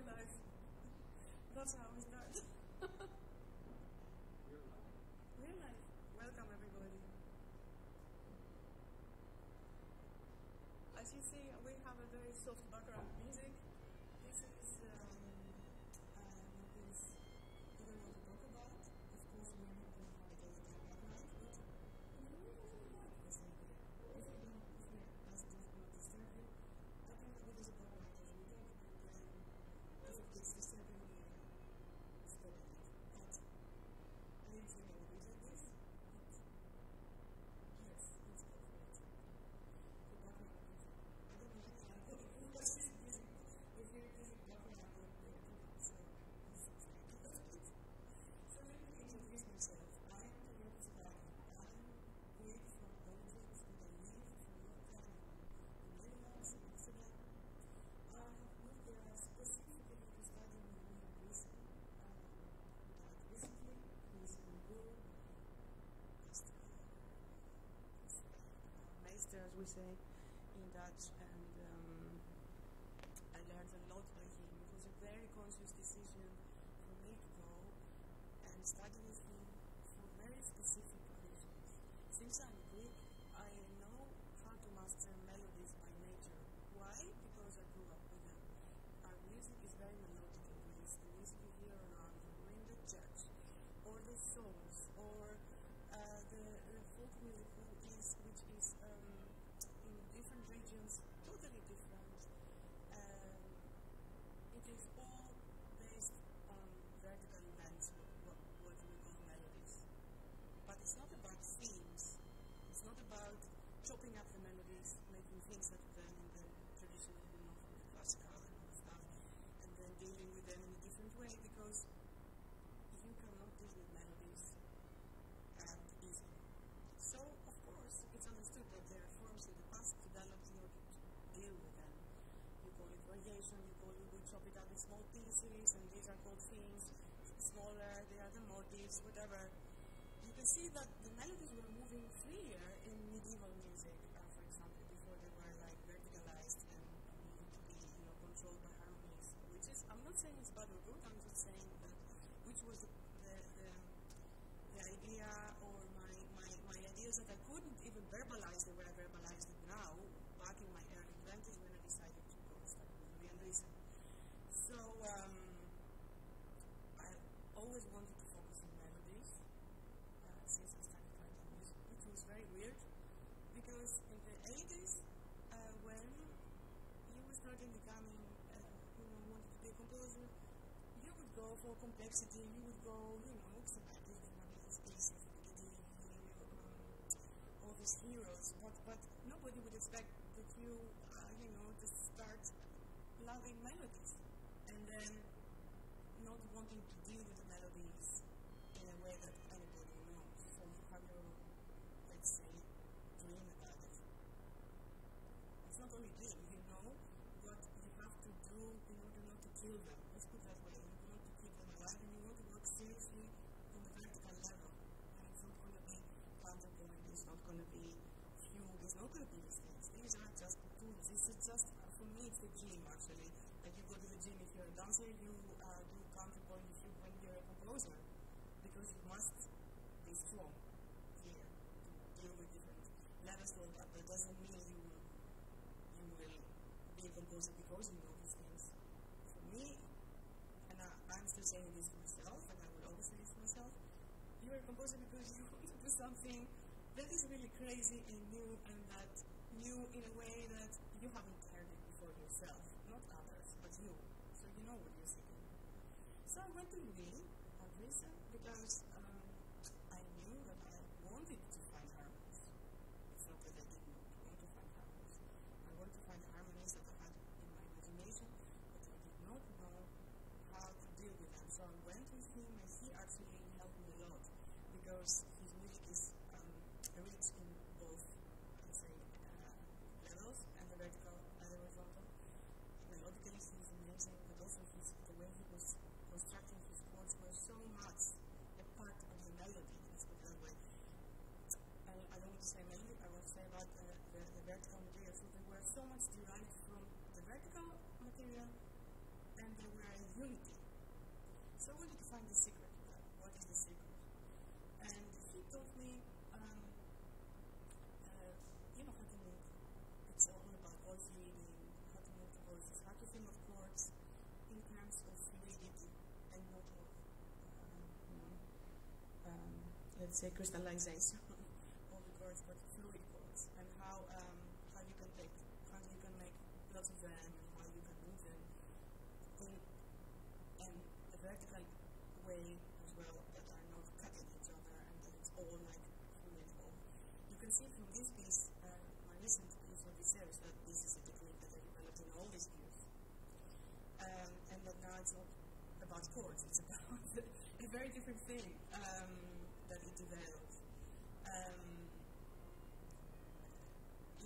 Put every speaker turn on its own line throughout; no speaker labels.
we're live. That's how we start. Real life. Welcome everybody. As you see, we have a very soft background music. This is um, um, this we don't want to talk about. Of course, we are not going to have it all the time at night, but we really don't like this idea. If you don't, if you does does not disturb you, I can have it as a background as we talk, and then if it gets disturbing, we uh, stop it. But I didn't think I would do like this. But yes, let's go for it. The background music. I don't know. I don't know what this music. If you're using background, I don't know. So this is like So let me introduce myself. I am Calliope Tsoupaki. I am Greek from origins, but I live for a long time in the Netherlands, in Amsterdam. I have moved there specifically to study Marine reason. Um, died recently. He's in Boer. Just, uh, meester, as we say in Dutch, and um, I learned a lot by him. It was a very conscious decision for me to go and study with him for very specific reasons. Since I'm Greek, I know how to master melodies by nature. Why? Because I grew up with them. Our music is very melodic in Greece. The music you hear around you, or in the church, or the songs, or uh, the, the folk music who is, which is um, in different regions totally different. Um, it is all based on vertical events, what, what we call melodies. But it's not about themes. It's not about chopping up the melodies, making things out of them in the traditional, know, from the classical and stuff, and then dealing with them in a different way because you cannot deal with melodies and easily. So, of course, it's understood that there are forms in the past developed in order to deal with them. You call it variation, you call it, we chop it up in small pieces, and these are called themes. Smaller, they are the motifs, whatever. You can see that the melodies were moving freer in medieval music, uh, for example, before they were like verticalized and needed to be, you know, controlled by harmonies. Which is, I'm not saying it's bad or good. I'm just saying that which was the the, the, the idea or my, my my ideas that I couldn't even verbalize the way I verbalize it now. Back in my early twenties, when I decided to go study with Louis Andriessen. So um, I always wanted to focus on melodies uh, since I started writing music, which was very weird because in the 80s, uh, when you were starting becoming, you would go for complexity, you would go, you know, Xenakis, Xenakis, pieces, all these heroes, but, but nobody would expect that you, uh, you know, to start loving melodies and then not wanting to deal with the melodies in a way that anybody knows. So you have your, let's say, dream about it. It's not only dream, you know what you have to do in order not to kill them. Let's put that way. You want to keep them alive and you want to work seriously on the vertical level. And it's not going to be counterpoint, it's not going to be fugue, it's not going to be these things. These are just tools. This is just, uh, for me, it's the gym actually. Like you go to the gym if you're a dancer, you uh, do counterpoint if you, when you're a composer. Because you must be strong here to deal with different levels of that. That doesn't mean you will, you will be a composer because you know these things. Me, and I, I'm still saying this to myself, and I will always say this to myself, you're a composer because you want to do something that is really crazy and new and that new in a way that you haven't heard it before yourself, not others, but you. So you know what you're seeking. So I went to Louis Andriessen because um, I knew that I wanted to find harmonies. It's not that I didn't want to find harmonies. I wanted to find harmonies that I had in my imagination, but I did not know how to deal with them. So I went with him and he actually helped me a lot because his music is um, rich in both, let's say, uh, levels and the vertical and the horizontal. Melodically, he's amazing, but also his, the way he was constructing his chords were so much a part of the melody. Let's put that way. And I don't want to say melody, I want to say about the, the, the vertical material. So they were so much derived from the vertical material and they were in unity. Need to find the secret. What is the secret? And he taught me, um, uh, you know how to move. It's all about voice leading, how to move the voices, how to think of chords in terms of fluidity and not of, um, um, let's say crystallization of the chords, but fluid chords, and how um, how you can take, how you can make lots of them, and how you can move them in, in a vertical way as well that are not cutting each other, and that it's all like. Or you can see from this piece, uh, my recent piece of research, that this is a technique that I developed in all these years, um, and that now it's not about chords; it's about a very different thing um, that it developed. Um,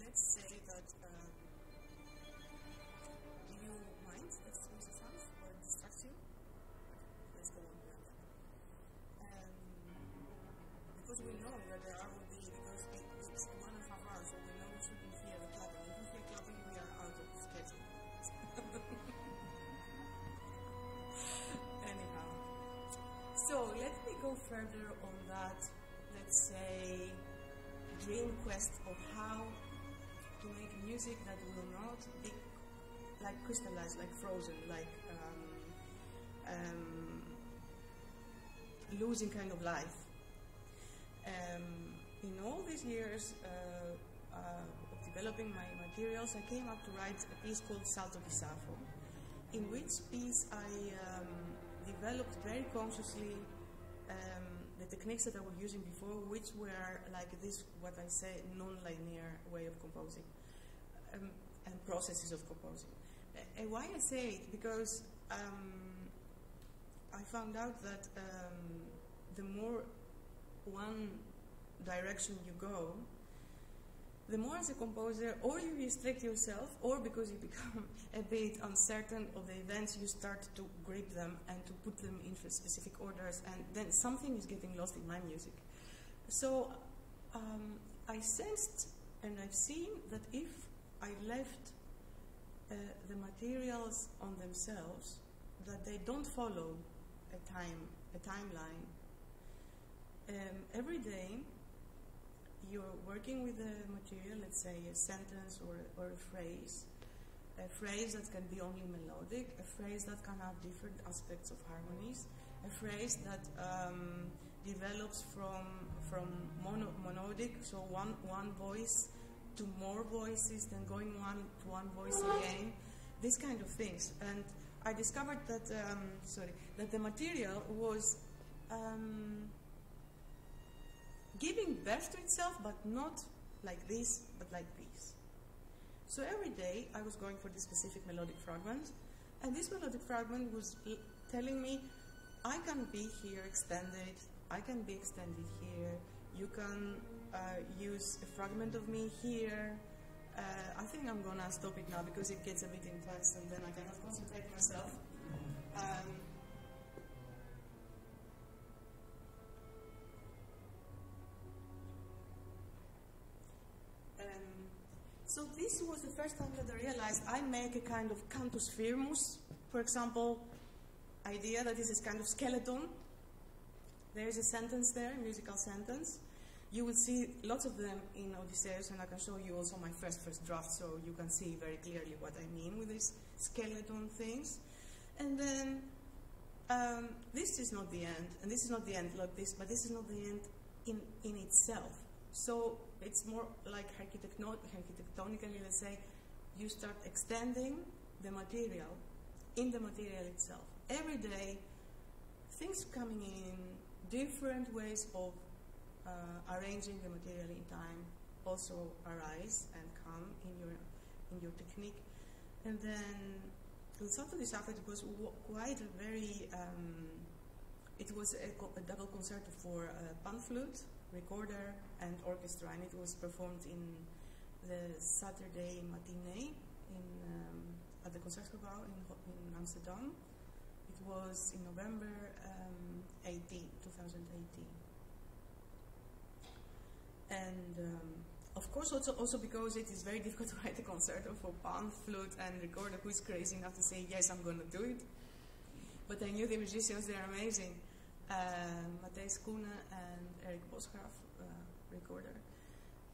let's say that. Further on that. Let's say dream quest of how to make music that will not be like crystallized, like frozen, like um, um, losing kind of life. Um, in all these years uh, uh, of developing my materials, I came up to write a piece called Salto di Sappho, in which piece I um, developed very consciously um, the techniques that I was using before, which were like this, what I say, non-linear way of composing um, and processes of composing. And why I say it? Because um, I found out that um, the more one direction you go, the more as a composer, or you restrict yourself, or because you become a bit uncertain of the events, you start to grip them and to put them in specific orders, and then something is getting lost in my music. So um, I sensed and I've seen that if I left uh, the materials on themselves, that they don't follow a time, a timeline. Um, every day, you're working with a material, let's say a sentence or, or a phrase, a phrase that can be only melodic, a phrase that can have different aspects of harmonies, a phrase that um, develops from from mono, monodic, so one one voice to more voices, then going one to one voice again, these kind of things. And I discovered that um, sorry that the material was um, giving birth to itself, but not like this, but like this. So every day I was going for this specific melodic fragment, and this melodic fragment was telling me, I can be here extended, I can be extended here, you can uh, use a fragment of me here. Uh, I think I'm gonna stop it now because it gets a bit intense and then I cannot concentrate myself. Um, so this was the first time that I realized I make a kind of cantus firmus, for example, idea that this is kind of skeleton. There is a sentence there, a musical sentence. You will see lots of them in Odysseus, and I can show you also my first first draft, so you can see very clearly what I mean with these skeleton things. And then um, this is not the end, and this is not the end like this, but this is not the end in in itself. So it's more like architecton- architectonically, let's say, you start extending the material in the material itself. Every day, things coming in, different ways of uh, arranging the material in time also arise and come in your in your technique. And then the Salto di Sappho it was quite a very um, it was a, a double concerto for uh, pan flute, recorder, and orchestra, and it was performed in the Saturday matinee in um, at the Concertgebouw in, in Amsterdam. It was in November um, 18, 2018. And um, of course, also, also because it is very difficult to write a concerto for pan, flute, and recorder who is crazy enough to say, yes, I'm going to do it. but I knew the musicians, they're amazing. Um, Matthijs Koene and Erik Bosgraaf, uh, recorder.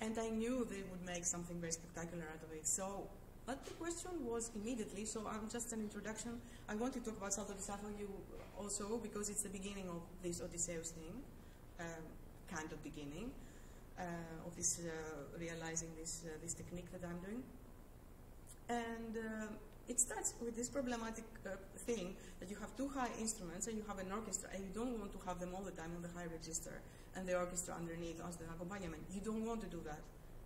And I knew they would make something very spectacular out of it. So, but the question was immediately, so I'm just an introduction. I want to talk about Salto di Sappho you also because it's the beginning of this Odysseus thing, um, kind of beginning uh, of this uh, realizing this uh, this technique that I'm doing. And uh, it starts with this problematic uh, thing that you have two high instruments and you have an orchestra and you don't want to have them all the time on the high register and the orchestra underneath as the accompaniment. You don't want to do that.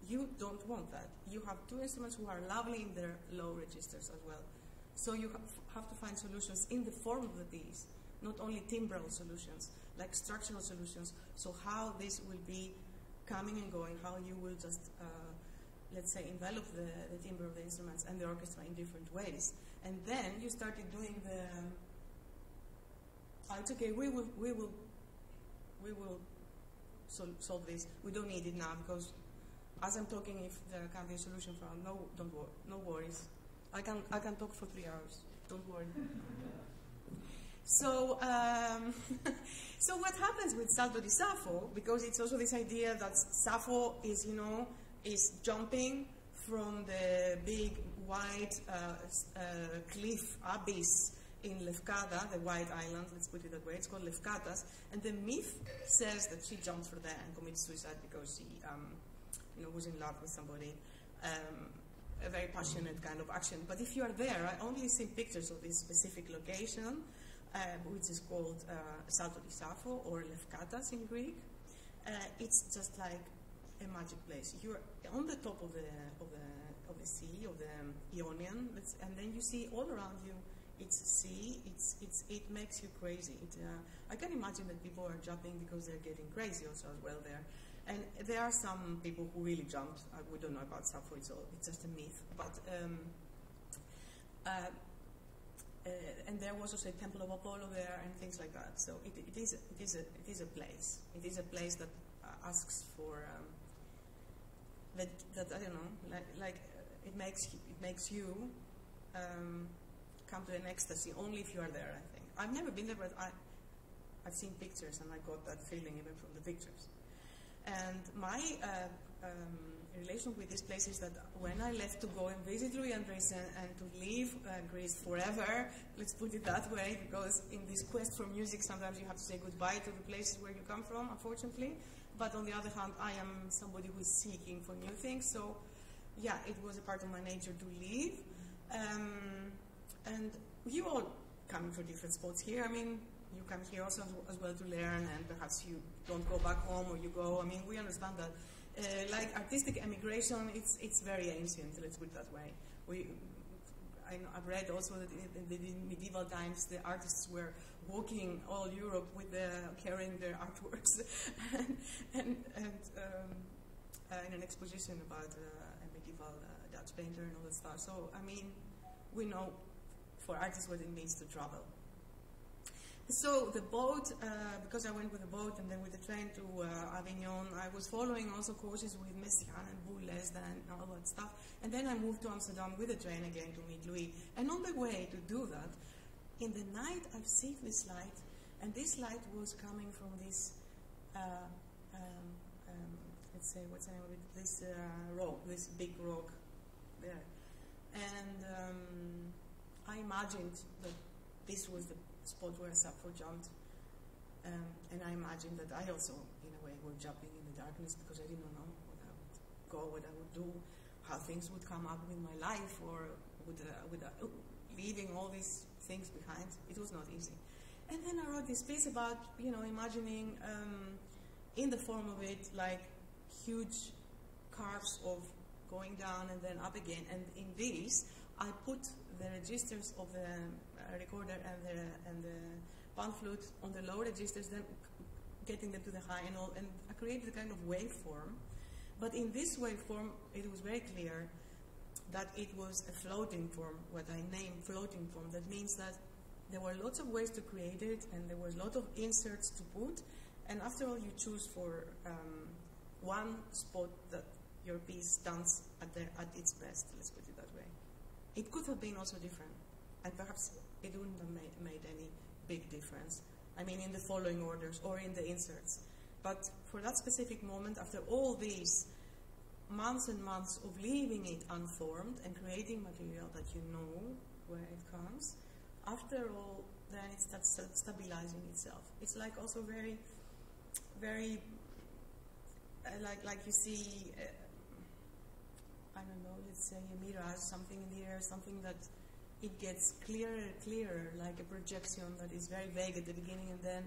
You don't want that. You have two instruments who are lovely in their low registers as well. So you have to find solutions in the form of the piece, not only timbral solutions, like structural solutions. So how this will be coming and going, how you will just uh, let's say, envelop the, the timbre of the instruments and the orchestra in different ways. And then you started doing the. Oh, it's okay. We will. We will. We will sol solve this. We don't need it now because, as I'm talking, if there can be a solution for no, don't worry, no worries. I can I can talk for three hours. Don't worry. So, um, so what happens with Salto di Sappho? Because it's also this idea that Sappho is, you know, is jumping from the big white uh, uh, cliff abyss in Lefkada, the white island, let's put it that way, it's called Lefkadas, and the myth says that she jumped for there and committed suicide because she um, you know, was in love with somebody. Um, a very passionate kind of action. But if you are there, I only see pictures of this specific location, uh, which is called uh, Salto di Sappho or Lefkadas in Greek. Uh, it's just like a magic place. You're on the top of the of the of the sea of the Ionian, and then you see all around you. It's sea. It's it's it makes you crazy. It, uh, I can imagine that people are jumping because they're getting crazy also as well there. And there are some people who really jumped. Uh, we don't know about Sappho. It's all it's just a myth. But um, uh, uh, and there was also a temple of Apollo there and things like that. So it, it is it is a it is a place. It is a place that uh, asks for um, that, that I don't know, like, like uh, it makes it makes you um, come to an ecstasy only if you are there. I think I've never been there, but I I've seen pictures and I got that feeling even from the pictures. And my uh, um, relation with this place is that when I left to go and visit Louis Andriessen and to leave uh, Greece forever, let's put it that way, because in this quest for music, sometimes you have to say goodbye to the places where you come from, unfortunately. But on the other hand, I am somebody who is seeking for new things. So, yeah, it was a part of my nature to leave. Um, and you all come for different spots here. I mean, you come here also as well to learn, and perhaps you don't go back home or you go. I mean, we understand that. Uh, like artistic emigration, it's it's very ancient. Let's put it that way. We, I have read also that in, in medieval times the artists were walking all Europe with the, carrying their artworks and, and, and um, uh, in an exposition about uh, a medieval uh, Dutch painter and all that stuff. So, I mean, we know for artists what it means to travel. So the boat, uh, because I went with the boat and then with the train to uh, Avignon, I was following also courses with Messiaen and Boulez and all that stuff. And then I moved to Amsterdam with the train again to meet Louis. And on the way to do that, in the night I've seen this light, and this light was coming from this, uh, um, um, let's say, what's the name of it? This uh, rock, this big rock there. And um, I imagined that this was the spot where Sappho jumped. Um, and I imagine that I also, in a way, were jumping in the darkness because I didn't know what I would go, what I would do, how things would come up in my life, or with, uh, with uh, leaving all these things behind. It was not easy. And then I wrote this piece about, you know, imagining um, in the form of it like huge curves of going down and then up again. And in this, I put the registers of the recorder and the, and the pan flute on the low registers, then getting them to the high and all, and I created a kind of waveform. But in this waveform, it was very clear that it was a floating form, what I named floating form. That means that there were lots of ways to create it, and there was a lot of inserts to put, and after all, you choose for um, one spot that your piece stands at, the, at its best, let's put it that way. It could have been also different, and perhaps it wouldn't have made, made any big difference. I mean, in the following orders or in the inserts. But for that specific moment, after all these months and months of leaving it unformed and creating material that you know where it comes, after all, then it starts stabilizing itself. It's like also very, very, uh, like like you see, uh, I don't know, let's say a mirage, something in the air, something that it gets clearer and clearer, like a projection that is very vague at the beginning, and then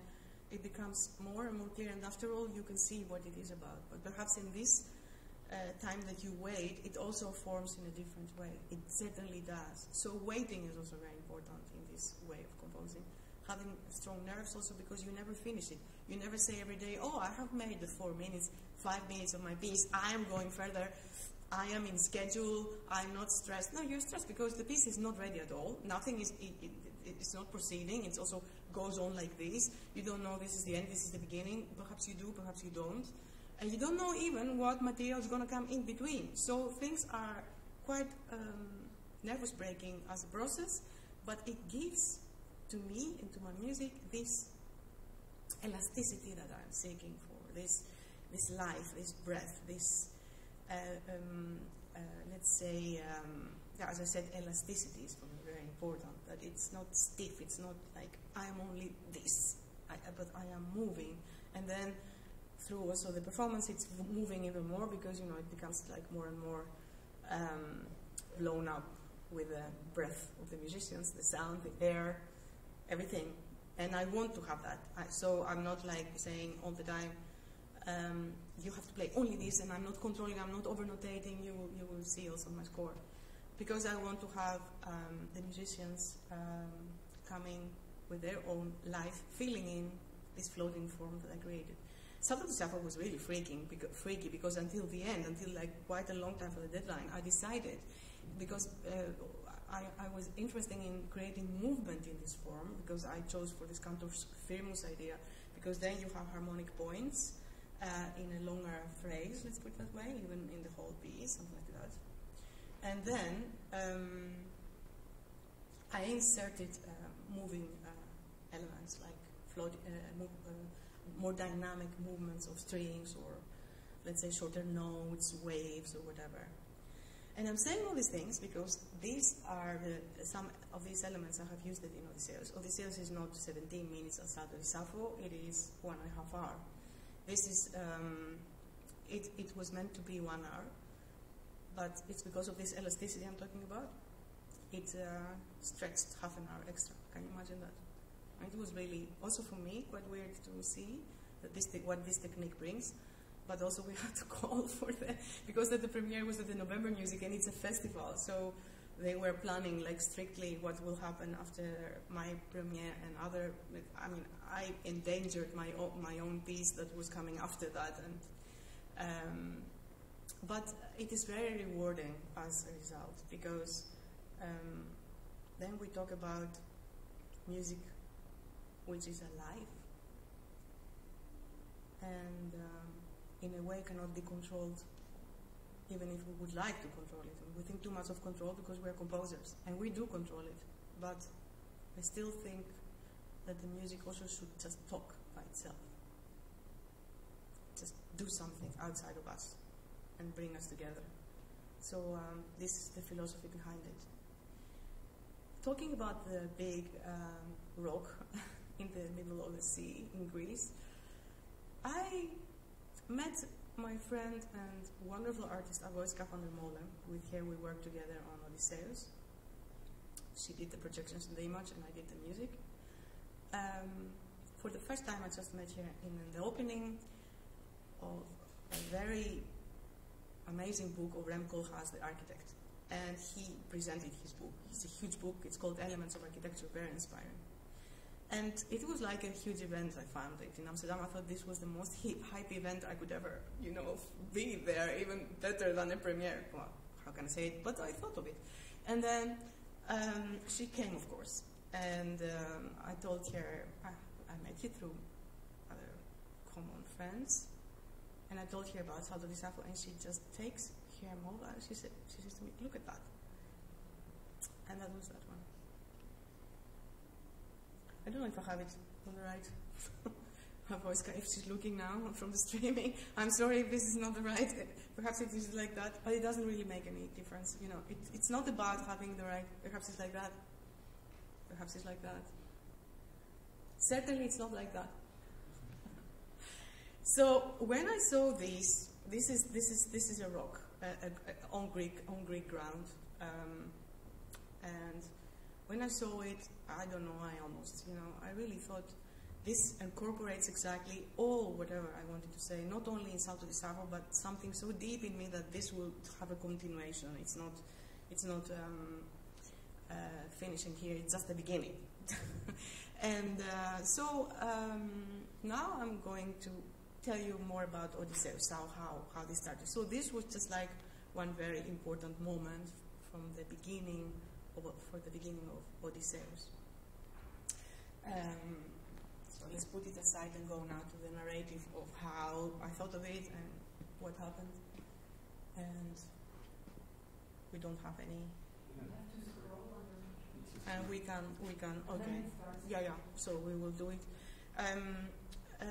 it becomes more and more clear, and after all, you can see what it is about. But perhaps in this uh, time that you wait, it also forms in a different way. It certainly does. So waiting is also very important in this way of composing. Having strong nerves also because you never finish it. You never say every day, oh, I have made the four minutes, five minutes of my piece, I am going further. I am in schedule, I'm not stressed. No, you're stressed because the piece is not ready at all. Nothing is, it, it, it's not proceeding. It also goes on like this. You don't know this is the end, this is the beginning. Perhaps you do, perhaps you don't and you don't know even what material is going to come in between. So things are quite um, nervous breaking as a process, but it gives to me and to my music this elasticity that I'm seeking for, this, this life, this breath, this, um, uh, let's say, um, as I said, elasticity is for me very important, that it's not stiff, it's not like I'm only this, I, but I am moving. And then through also the performance, it's moving even more because you know it becomes like more and more um, blown up with the breath of the musicians, the sound, the air, everything. And I want to have that. I, so I'm not like saying all the time, um, you have to play only this, and I'm not controlling, I'm not overnotating. You will, you will see also my score, because I want to have um, the musicians um, coming with their own life, filling in this floating form that I created. Some of the stuff was really freaking, freaky because until the end, until like quite a long time for the deadline, I decided because uh, I, I, was interested in creating movement in this form because I chose for this cantus firmus idea because then you have harmonic points uh, in a longer phrase, let's put it that way, even in the whole piece, something like that. And then um, I inserted uh, moving uh, elements like float, uh, move, uh, more dynamic movements of strings or let's say shorter notes, waves or whatever. And I'm saying all these things because these are the, some of these elements I have used in Odysseus. Odysseus is not 17 minutes as Sappho, it is one and a half hour. This is, um, it, it was meant to be one hour, but it's because of this elasticity I'm talking about. It uh, stretched half an hour extra. Can you imagine that? And It was really, also for me, quite weird to see that this what this technique brings. But also we had to call for the, because that the premiere was at the November Music and it's a festival. So they were planning like strictly what will happen after my premiere and other, I mean, I endangered my, own, my own piece that was coming after that. and. Um, but it is very rewarding as a result because um, then we talk about music which is alive and um, in a way cannot be controlled even if we would like to control it. We think too much of control because we're composers and we do control it. But I still think that the music also should just talk by itself. Just do something outside of us and bring us together. So um, this is the philosophy behind it. Talking about the big um, rock in the middle of the sea in Greece, I met my friend and wonderful artist Avoiska van der Molen. With her we worked together on Odysseus. She did the projections and the image and I did the music. Um, for the first time I just met her in the opening of a very amazing book of Rem Koolhaas, the architect. And he presented his book. It's a huge book. It's called Elements of Architecture, very inspiring. And it was like a huge event. I found it in Amsterdam. I thought this was the most hip, hype event I could ever, you know, be there, even better than a premiere. Well, how can I say it? But I thought of it. And then um, she came, of course. And um, I told her, I, I met you through other common friends. And I told her about Salto and she just takes her mobile. She said, she says to me, look at that. And that was that. I don't know if I have it on the right. Wojska, if she's looking now from the streaming, I'm sorry if this is not the right. Perhaps it is like that, but it doesn't really make any difference. You know, it, it's not about having the right. Perhaps it's like that. Perhaps it's like that. Certainly, it's not like that. so when I saw this, this is this is this is a rock uh, uh, on Greek on Greek ground, um, and when I saw it, I don't know. I almost, you know, I really thought this incorporates exactly all whatever I wanted to say, not only in Salto di Sappho, but something so deep in me that this will have a continuation. It's not, it's not um, uh, finishing here, it's just the beginning. and uh, so um, now I'm going to tell you more about Odysseus, how, how, how this started. So this was just like one very important moment from the beginning, for the beginning of Odysseus. Um, so let's put it aside and go now to the narrative of how I thought of it and what happened. And we don't have any. And we can, we can, okay. Yeah, yeah, so we will do it. Um, um,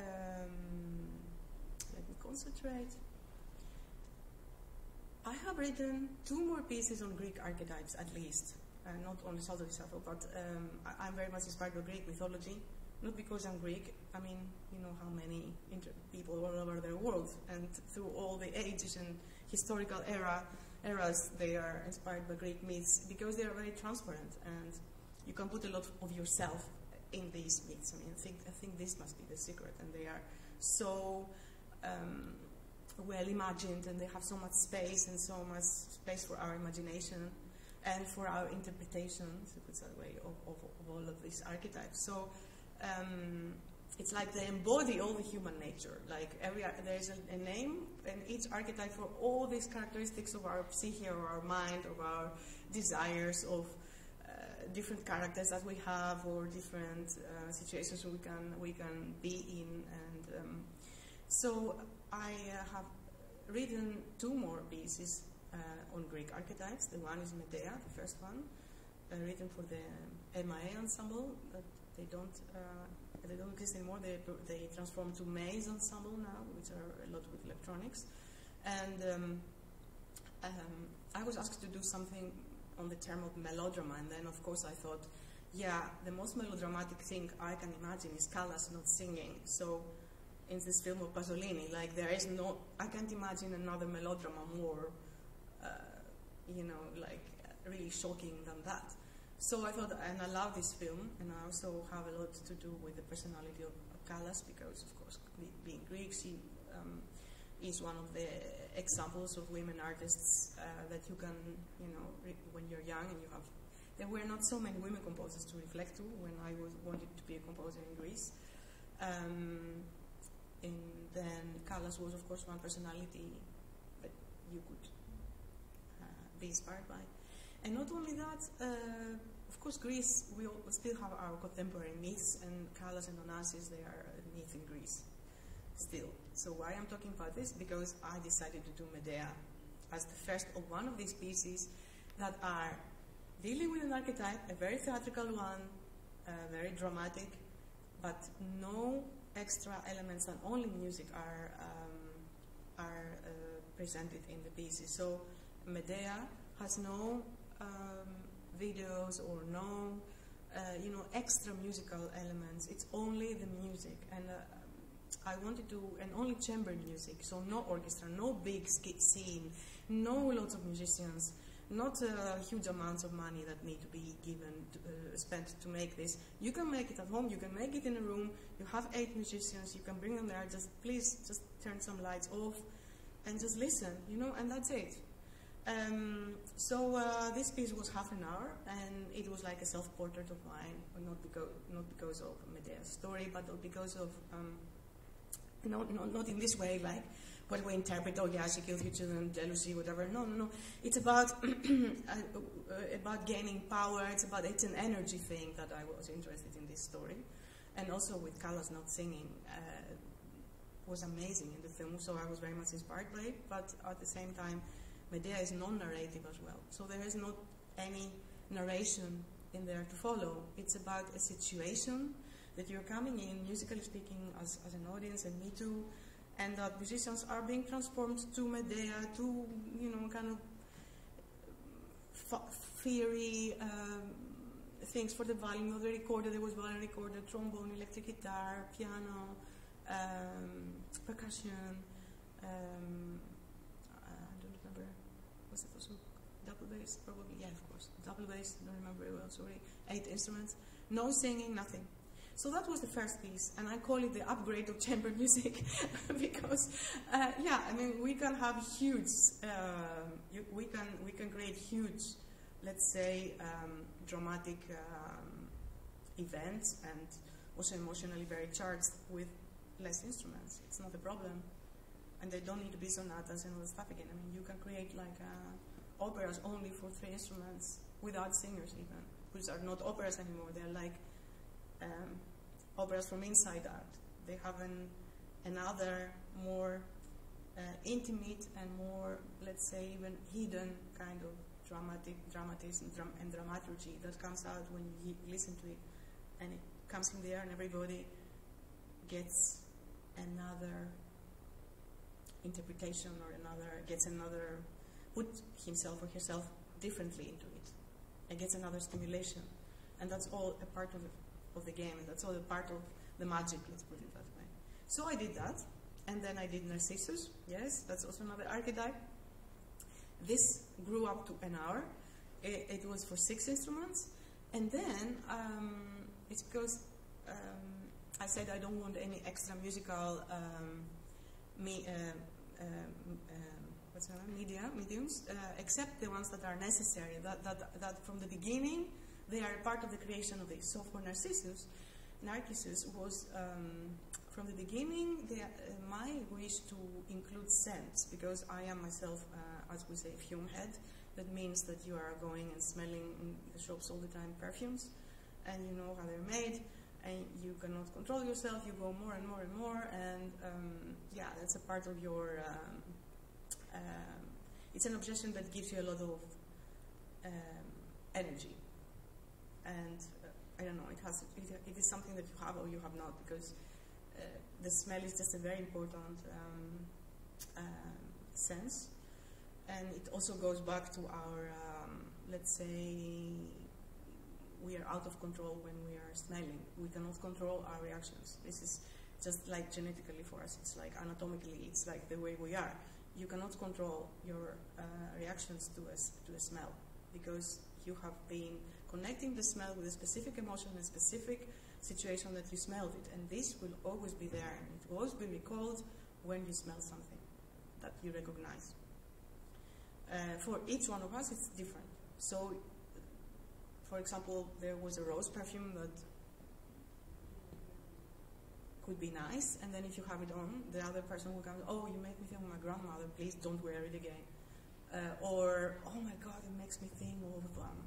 let me concentrate. I have written two more pieces on Greek archetypes at least, not only Salto di Sappho, but um, I, am very much inspired by Greek mythology not because I'm Greek. I mean, you know how many people all over the world, and through all the ages and historical era eras, they are inspired by Greek myths because they are very transparent, and you can put a lot of yourself in these myths. I mean, I think I think this must be the secret, and they are so. Um, well imagined and they have so much space and so much space for our imagination and for our interpretation, to put that way, of, of, of all of these archetypes. So um, it's like they embody all the human nature. Like every there's a, a, name and each archetype for all these characteristics of our psyche or our mind or our desires of uh, different characters that we have or different uh, situations we can we can be in. And um, so I uh, have written two more pieces on Greek archetypes. The one is Medea, the first one, uh, written for the MAE ensemble that they don't uh, they don't exist anymore. They they transform to maze ensemble now, which are a lot with electronics. And um, um, I was asked to do something on the term of melodrama, and then of course I thought, yeah, the most melodramatic thing I can imagine is Callas not singing. So in this film of Pasolini, like there is no, I can't imagine another melodrama more, uh, you know, like really shocking than that. So I thought, and I love this film, and I also have a lot to do with the personality of, of Callas because, of course, being Greek, she um, is one of the examples of women artists uh, that you can, you know, when you're young and you have. There were not so many women composers to reflect to when I was wanted to be a composer in Greece. Um, and then Callas was, of course, one personality that you could be inspired by. And not only that, uh, of course, Greece, we still have our contemporary myths, and Callas and Onassis, they are a myth in Greece still. So why I'm talking about this? Because I decided to do Medea as the first of one of these pieces that are dealing with an archetype, a very theatrical one, uh, very dramatic, but no extra elements and only music are um, are uh, presented in the pieces. So Medea has no um, videos or no, uh, you know, extra musical elements. It's only the music, and uh, I wanted to, and only chamber music, so no orchestra, no big scene, no lots of musicians, not uh, huge amounts of money that need to be given, to, uh, spent to make this. You can make it at home. You can make it in a room. You have eight musicians. You can bring them there. Just please, just turn some lights off, and just listen. You know, and that's it. Um, so uh, this piece was half an hour, and it was like a self-portrait of mine, not because not because of Medea's story, but because of um, not, not not in this way, like what we interpret. Oh yeah, she killed her children, jealousy, whatever. No, no, no. It's about uh, about gaining power. It's about it's an energy thing that I was interested in this story, and also with Callas not singing. Uh, was amazing in the film, so I was very much inspired by it. But at the same time, Medea is non-narrative as well. So there is not any narration in there to follow. It's about a situation that you're coming in, musically speaking, as, as an audience, and me too, and that musicians are being transformed to Medea, to, you know, kind of theory, um, things for the volume of the recorder. There was violin recorder, trombone, electric guitar, piano, um, percussion. Um. Was it also double bass? Probably, yeah, of course. Double bass, don't remember very well, sorry. Eight instruments. No singing, nothing. So that was the first piece, and I call it the upgrade of chamber music because, uh, yeah, I mean, we can have huge, uh, we can we can create huge, let's say, um, dramatic um, events and also emotionally very charged with less instruments. It's not a problem, and they don't need to be sonatas and all the stuff again. I mean, you can create like uh, operas only for three instruments without singers even, which are not operas anymore. They're like um, operas from inside out. They have an, another more uh, intimate and more, let's say, even hidden kind of dramatic dramatism dram and dramaturgy that comes out when you listen to it, and it comes from there, and everybody gets another interpretation or another gets another put himself or herself differently into it and gets another stimulation, and that's all a part of of the game, and that's all a part of the magic, let's put it that way. So I did that, and then I did Narcissus, yes, that's also another archetype. This grew up to an hour. It, it was for six instruments, and then um, it's because um, I said I don't want any extra musical um, me, uh, um, um, what's that, media, mediums, uh, except the ones that are necessary, that, that, that from the beginning they are part of the creation of this. So for Narcissus, Narcissus was um, from the beginning the, uh, my wish to include scents because I am myself, uh, as we say, fume head. That means that you are going and smelling in the shops all the time perfumes, and you know how they're made, and you cannot control yourself. You go more and more and more, and um, yeah, that's a part of your. Um, um it's an obsession that gives you a lot of um, energy and uh, I don't know, it has it, it is something that you have or you have not because uh, the smell is just a very important um, sense, and it also goes back to our let's say we are out of control when we are smelling. We cannot control our reactions. This is just like genetically for us. It's like anatomically. It's like the way we are. You cannot control your uh, reactions to a, to a smell because you have been connecting the smell with a specific emotion, a specific situation that you smelled it. And this will always be there, and it will always be recalled when you smell something that you recognize. Uh, for each one of us, it's different. So, for example, there was a rose perfume that could be nice, and then if you have it on, the other person will come, oh, you make me think of my grandmother, please don't wear it again. Uh, or, oh my god, it makes me think of um,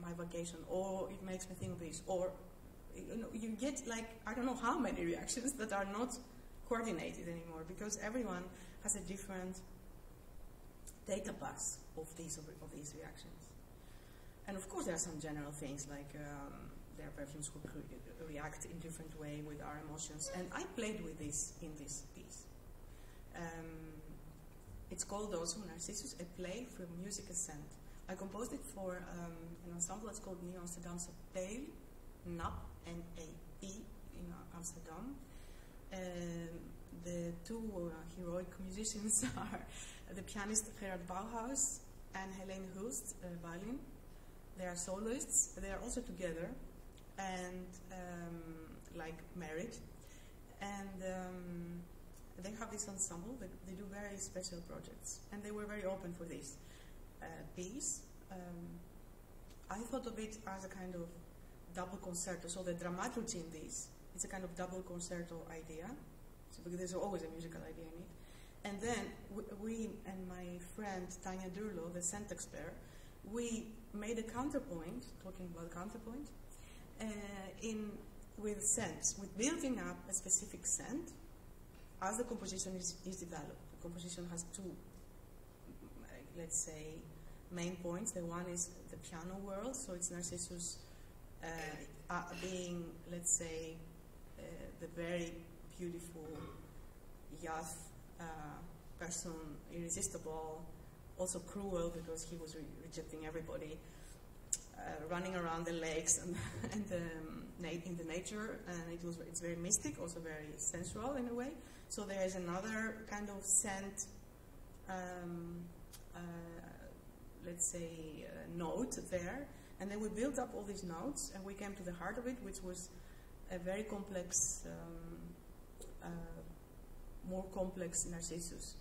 my vacation, or it makes me think of this, or you know, you get like I don't know how many reactions that are not coordinated anymore because everyone has a different data bus of these of, these reactions. And of course, there are some general things like um, there are perfumes who react in different way with our emotions, and I played with this in this piece. Um, it's called also Narcissus, a play from music ascent. I composed it for um, an ensemble that's called Nieuw Amsterdams Peil, NAP, N-A-P, in Amsterdam. Um, the two uh, heroic musicians are the pianist Gerard Bouwhuis and Heleen Hulst, uh, violin. They are soloists. They are also together and um, like married. And um, they have this ensemble. They, they, do very special projects, and they were very open for this uh, piece. Um, I thought of it as a kind of double concerto. So the dramaturgy in this, it's a kind of double concerto idea. So because there's always a musical idea in it. And then we, we and my friend Tanya Durlo, the scent expert, we made a counterpoint, talking about counterpoint, uh, in with scents, with building up a specific scent as the composition is, is developed. The composition has two, let's say, main points. The one is the piano world, so it's Narcissus uh, being, let's say, uh, the very beautiful youth uh, person, irresistible, also cruel because he was re- rejecting everybody, uh, running around the lakes and, and um, in the nature, and it was it's very mystic, also very sensual in a way. So there is another kind of scent, um, uh, let's say, uh, note there, and then we built up all these notes, and we came to the heart of it, which was a very complex, um, uh, more complex narcissus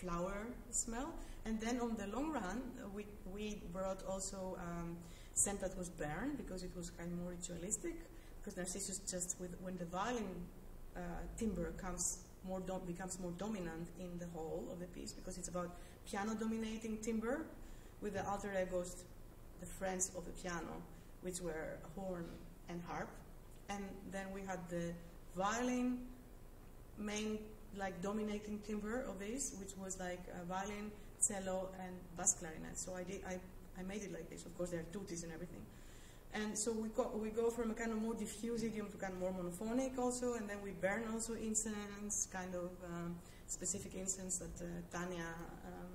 flower smell. And then on the long run, uh, we, we brought also um, scent that was burned because it was kind of more ritualistic. Because Narcissus just with when the violin uh, comes more becomes more dominant in the whole of the piece because it's about piano dominating timbre with the alter egos, the friends of the piano, which were horn and harp, and then we had the violin main like dominating timbre of this, which was like a violin, cello, and bass clarinet. So I did I, I made it like this. Of course, there are tuttis and everything. And so we go, we go from a kind of more diffuse idiom to kind of more monophonic also, and then we burn also incense, kind of um, specific incense that uh, Tanya, um,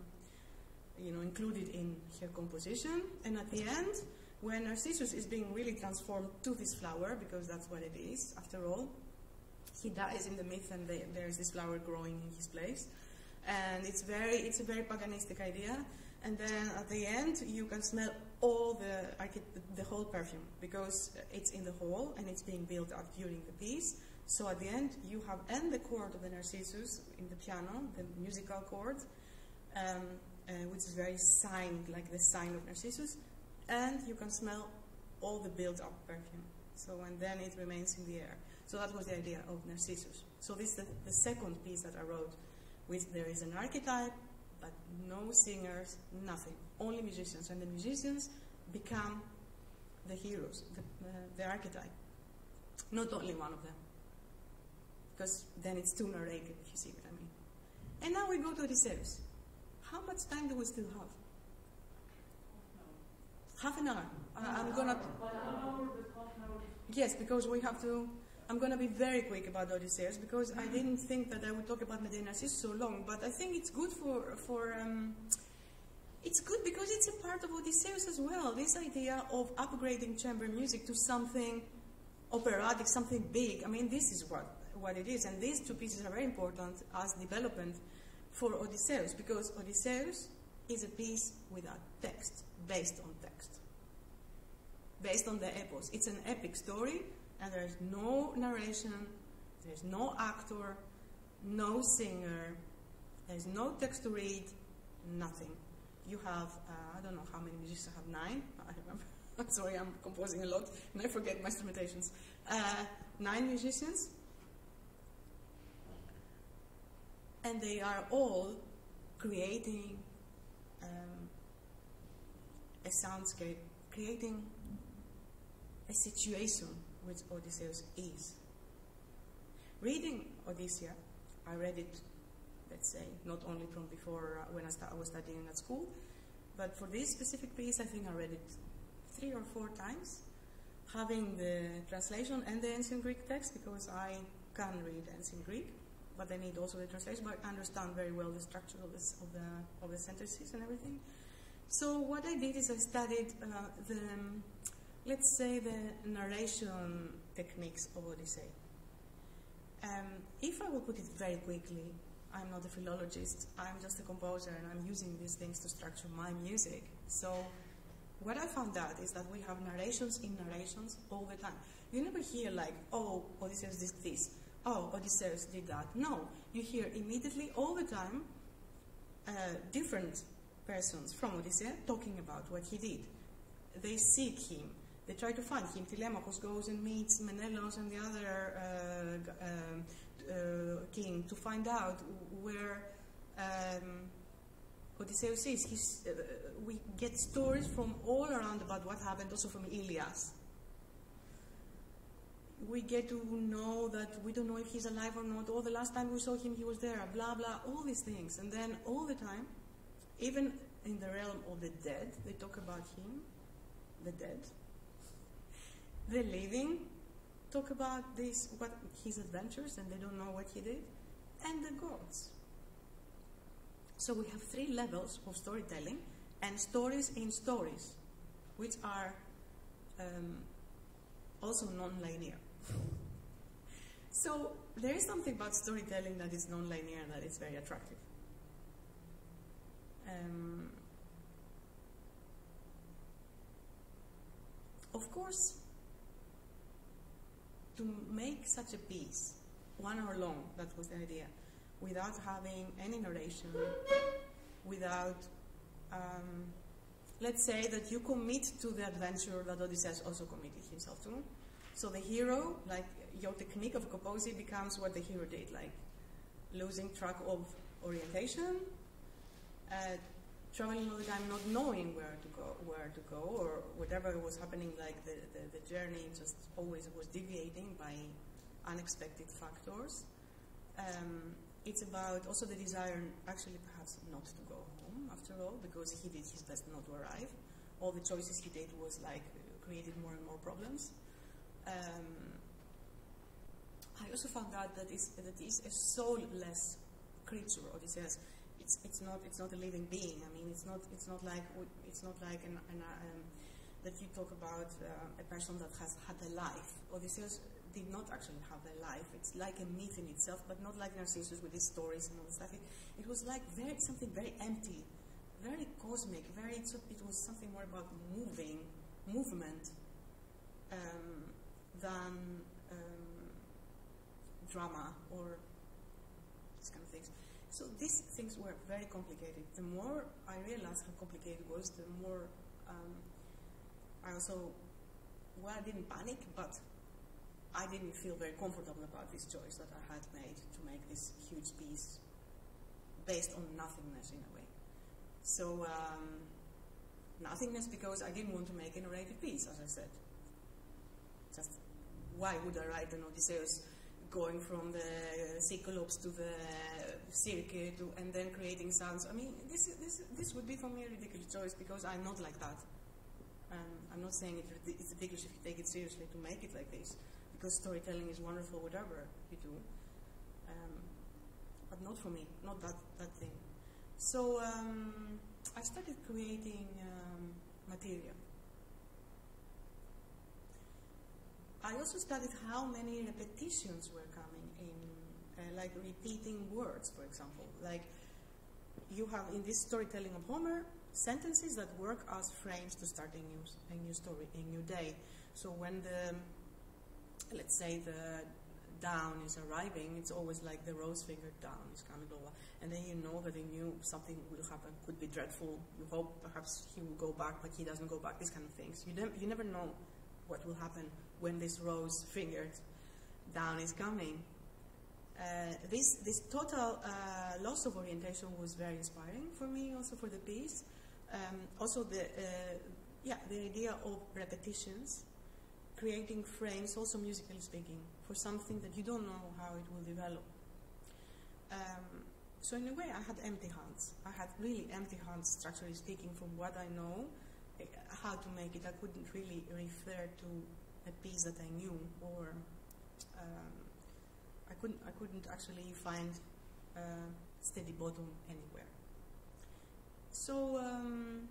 you know, included in her composition. And at the end, when Narcissus is being really transformed to this flower, because that's what it is, after all, he dies in the myth and they, there's this flower growing in his place. And it's very, it's a very paganistic idea. And then at the end, you can smell all the, the whole perfume because it's in the hall and it's being built up during the piece. So at the end, you have and the chord of the Narcissus in the piano, the musical chord, um, uh, which is very signed, like the sign of Narcissus, and you can smell all the built-up perfume. So and then it remains in the air. So that was the idea of Narcissus. So this is the, the second piece that I wrote, with there is an archetype, but no singers, nothing, only musicians, and the musicians become the heroes, the, uh, the archetype, not only one of them, because then it's too narrated, if you see what I mean. And now we go to Odysseus. How much time do we still have? Half an hour. Uh, I'm gonna. Yes, because we have to. I'm going to be very quick about Odysseus because I didn't think that I would talk about Medea Narcissus so long, but I think it's good for for um, it's good because it's a part of Odysseus as well. This idea of upgrading chamber music to something operatic, something big. I mean, this is what what it is, and these two pieces are very important as development for Odysseus because Odysseus is a piece without text, based on text, based on the epos. It's an epic story and there's no narration, there's no actor, no singer, there's no text to read, nothing. You have, uh, I don't know how many musicians I have, nine? I remember. Sorry, I'm composing a lot and I forget my instrumentations. Uh, nine musicians, and they are all creating um, a soundscape, creating a situation which Odysseus is. Reading Odyssea, I read it, let's say, not only from before uh, when I, I was studying at school, but for this specific piece, I think I read it three or four times, having the translation and the ancient Greek text because I can read ancient Greek, but I need also the translation. But I understand very well the structure of, this, of the of the sentences and everything. So what I did is I studied uh, the let's say the narration techniques of Odyssey. Um, if I will put it very quickly, I'm not a philologist, I'm just a composer and I'm using these things to structure my music. So what I found out is that we have narrations in narrations all the time. You never hear like, oh, Odysseus did this, oh, Odysseus did that. No, you hear immediately all the time uh, different persons from Odysseus talking about what he did. They seek him they try to find him. Telemachus goes and meets Menelaus and the other uh, um, uh, king to find out where um, Odysseus is. He's, uh, we get stories from all around about what happened, also from Ilias. We get to know that we don't know if he's alive or not. Or the last time we saw him, he was there. Blah blah. All these things, and then all the time, even in the realm of the dead, they talk about him, the dead, the living talk about this, what his adventures, and they don't know what he did, and the gods. So we have three levels of storytelling and stories in stories, which are um, also non-linear. so there is something about storytelling that is non-linear that is very attractive. Um, of course, to make such a piece, one hour long, that was the idea, without having any narration, without, um, let's say that you commit to the adventure that Odysseus also committed himself to. So the hero, like your technique of composing becomes what the hero did, like losing track of orientation, uh, traveling all the time, not knowing where to go, where to go, or whatever was happening, like the, the, the journey just always was deviating by unexpected factors. Um, it's about also the desire, actually perhaps not to go home after all, because he did his best not to arrive. All the choices he did was like created more and more problems. Um, I also found out that that is a soulless creature, Odysseus it's it's not it's not a living being. I mean, it's not it's not like it's not like an, an um, that you talk about uh, a person that has had a life. Odysseus did not actually have a life. It's like a myth in itself, but not like Narcissus with his stories and all that stuff. It, it was like very something very empty, very cosmic. Very it was something more about moving, movement, um, than um, drama or these kind of things. So these things were very complicated. The more I realized how complicated it was, the more um, I also, well, I didn't panic, but I didn't feel very comfortable about this choice that I had made to make this huge piece based on nothingness in a way. So um, nothingness because I didn't want to make a narrative piece, as I said. Just why would I write an Odysseus going from the Cyclops to the Circe to, and then creating sounds. I mean, this, this, this would be for me a ridiculous choice because I'm not like that. Um, I'm not saying it, it's ridiculous if you take it seriously to make it like this because storytelling is wonderful, whatever you do. Um, but not for me, not that, that thing. So um, I started creating um, material. I also studied how many repetitions were coming in, uh, like repeating words, for example. Like you have in this storytelling of Homer, sentences that work as frames to start a new, a new story, a new day. So when the, let's say the down is arriving, it's always like the rose-fingered down is coming over. And then you know that you knew something will happen, could be dreadful. You hope perhaps he will go back, but he doesn't go back, these kind of things. You, you never know what will happen when this rose fingered down is coming. Uh, this, this total uh, loss of orientation was very inspiring for me, also for the piece. Um, also, the, uh, yeah, the idea of repetitions, creating frames, also musically speaking, for something that you don't know how it will develop. Um, so in a way, I had empty hands. I had really empty hands, structurally speaking, from what I know, eh, how to make it. I couldn't really refer to a piece that I knew, or um, I couldn't I couldn't actually find a steady bottom anywhere. So, um,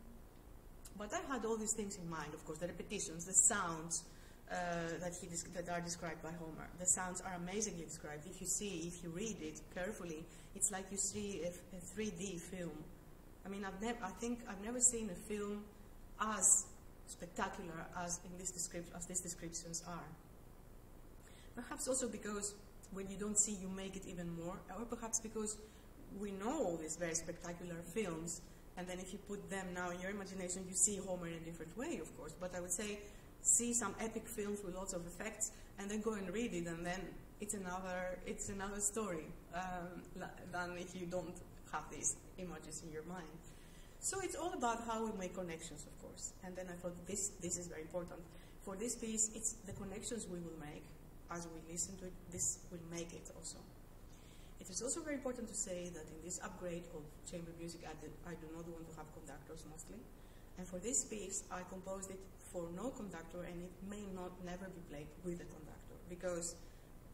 but I had all these things in mind. Of course, the repetitions, the sounds. Uh, that, he that are described by Homer. The sounds are amazingly described. If you see, if you read it carefully, it's like you see a, a 3D film. I mean, I've never, I think I've never seen a film as spectacular as in this description as these descriptions are. Perhaps also because when you don't see, you make it even more, or perhaps because we know all these very spectacular films, and then if you put them now in your imagination, you see Homer in a different way, of course. But I would say, see some epic films with lots of effects, and then go and read it, and then it's another it's another story um, than if you don't have these images in your mind. So it's all about how we make connections, of course. And then I thought this, this is very important. For this piece, it's the connections we will make as we listen to it, this will make it also. It is also very important to say that in this upgrade of chamber music, I, did, I do not want to have conductors mostly. And for this piece, I composed it for no conductor, and it may not never be played with a conductor because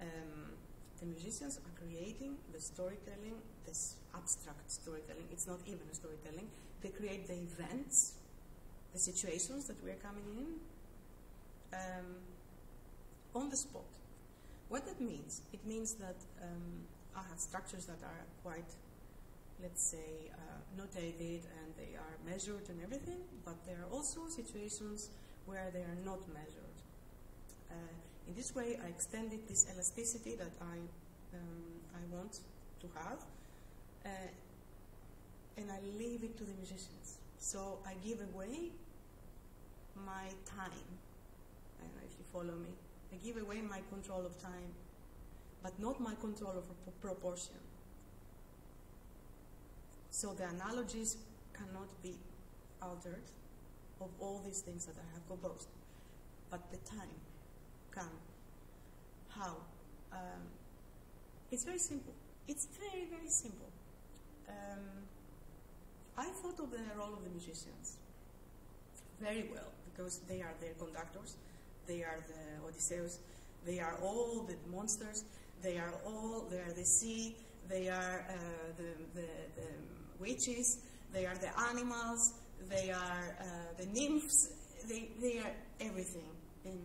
um, the musicians are creating the storytelling, this abstract storytelling. It's not even a storytelling. They create the events, the situations that we're coming in um, on the spot. What that means? It means that um, I have structures that are quite let's say, uh, notated and they are measured and everything, but there are also situations where they are not measured. Uh, in this way, I extended this elasticity that I, um, I want to have, uh, and I leave it to the musicians. So I give away my time. I don't know if you follow me. I give away my control of time, but not my control of proportion. So the analogies cannot be altered of all these things that I have composed. But the time can. How? Um, it's very simple. It's very, very simple. Um, I thought of the role of the musicians very well because they are their conductors, they are the Odysseus, they are all the monsters, they are all, they are the sea, they are uh, the, the, the witches, they are the animals, they are uh, the nymphs, they, they are everything in,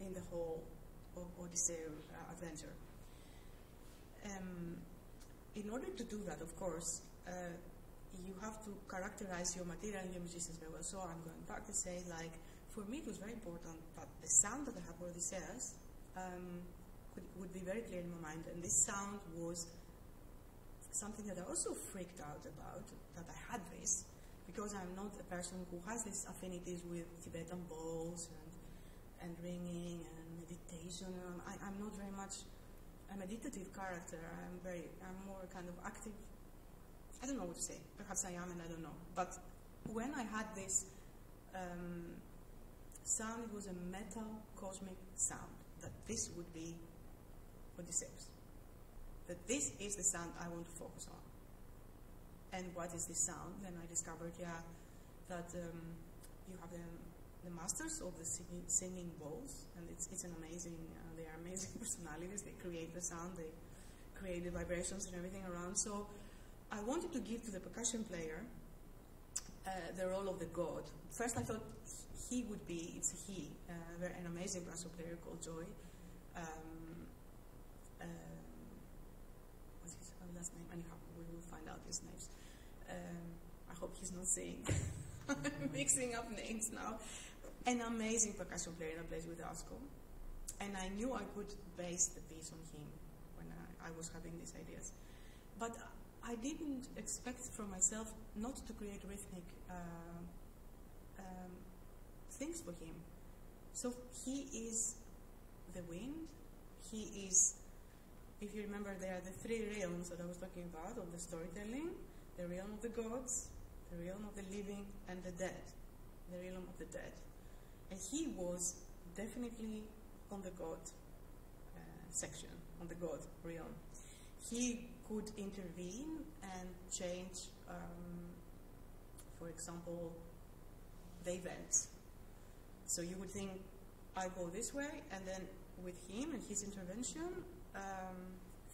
in the whole Odyssey uh, adventure. Um, in order to do that, of course, uh, you have to characterize your material and your musicians very well. So I'm going back to say, like, for me it was very important that the sound that I have for Odysseus um, could, would be very clear in my mind. And this sound was something that I also freaked out about, that I had this, because I'm not a person who has these affinities with Tibetan bowls and, and ringing and meditation. I, am not very much a meditative character. I'm very, I'm more kind of active. I don't know what to say. Perhaps I am and I don't know. But when I had this um, sound, it was a metal cosmic sound, that this would be Odysseus that this is the sound I want to focus on. And what is this sound? Then I discovered, yeah, that um, you have the, the, masters of the singing, singing bowls, and it's, it's an amazing, uh, they are amazing personalities. They create the sound, they create the vibrations and everything around. So I wanted to give to the percussion player uh, the role of the god. First, I thought he would be, it's a he, uh, an amazing percussion player called Joy. Um, last name. Anyhow, we will find out his names. Um, I hope he's not saying I'm mixing up names now. An amazing percussion player that plays with Asko. And I knew I could base the piece on him when I, I was having these ideas. But I didn't expect from myself not to create rhythmic uh, um, things for him. So he is the wind, he is if you remember, there are the three realms that I was talking about of the storytelling the realm of the gods, the realm of the living, and the dead, the realm of the dead. And he was definitely on the god uh, section, on the god realm. He could intervene and change, um, for example, the events. So you would think, I go this way, and then with him and his intervention, um,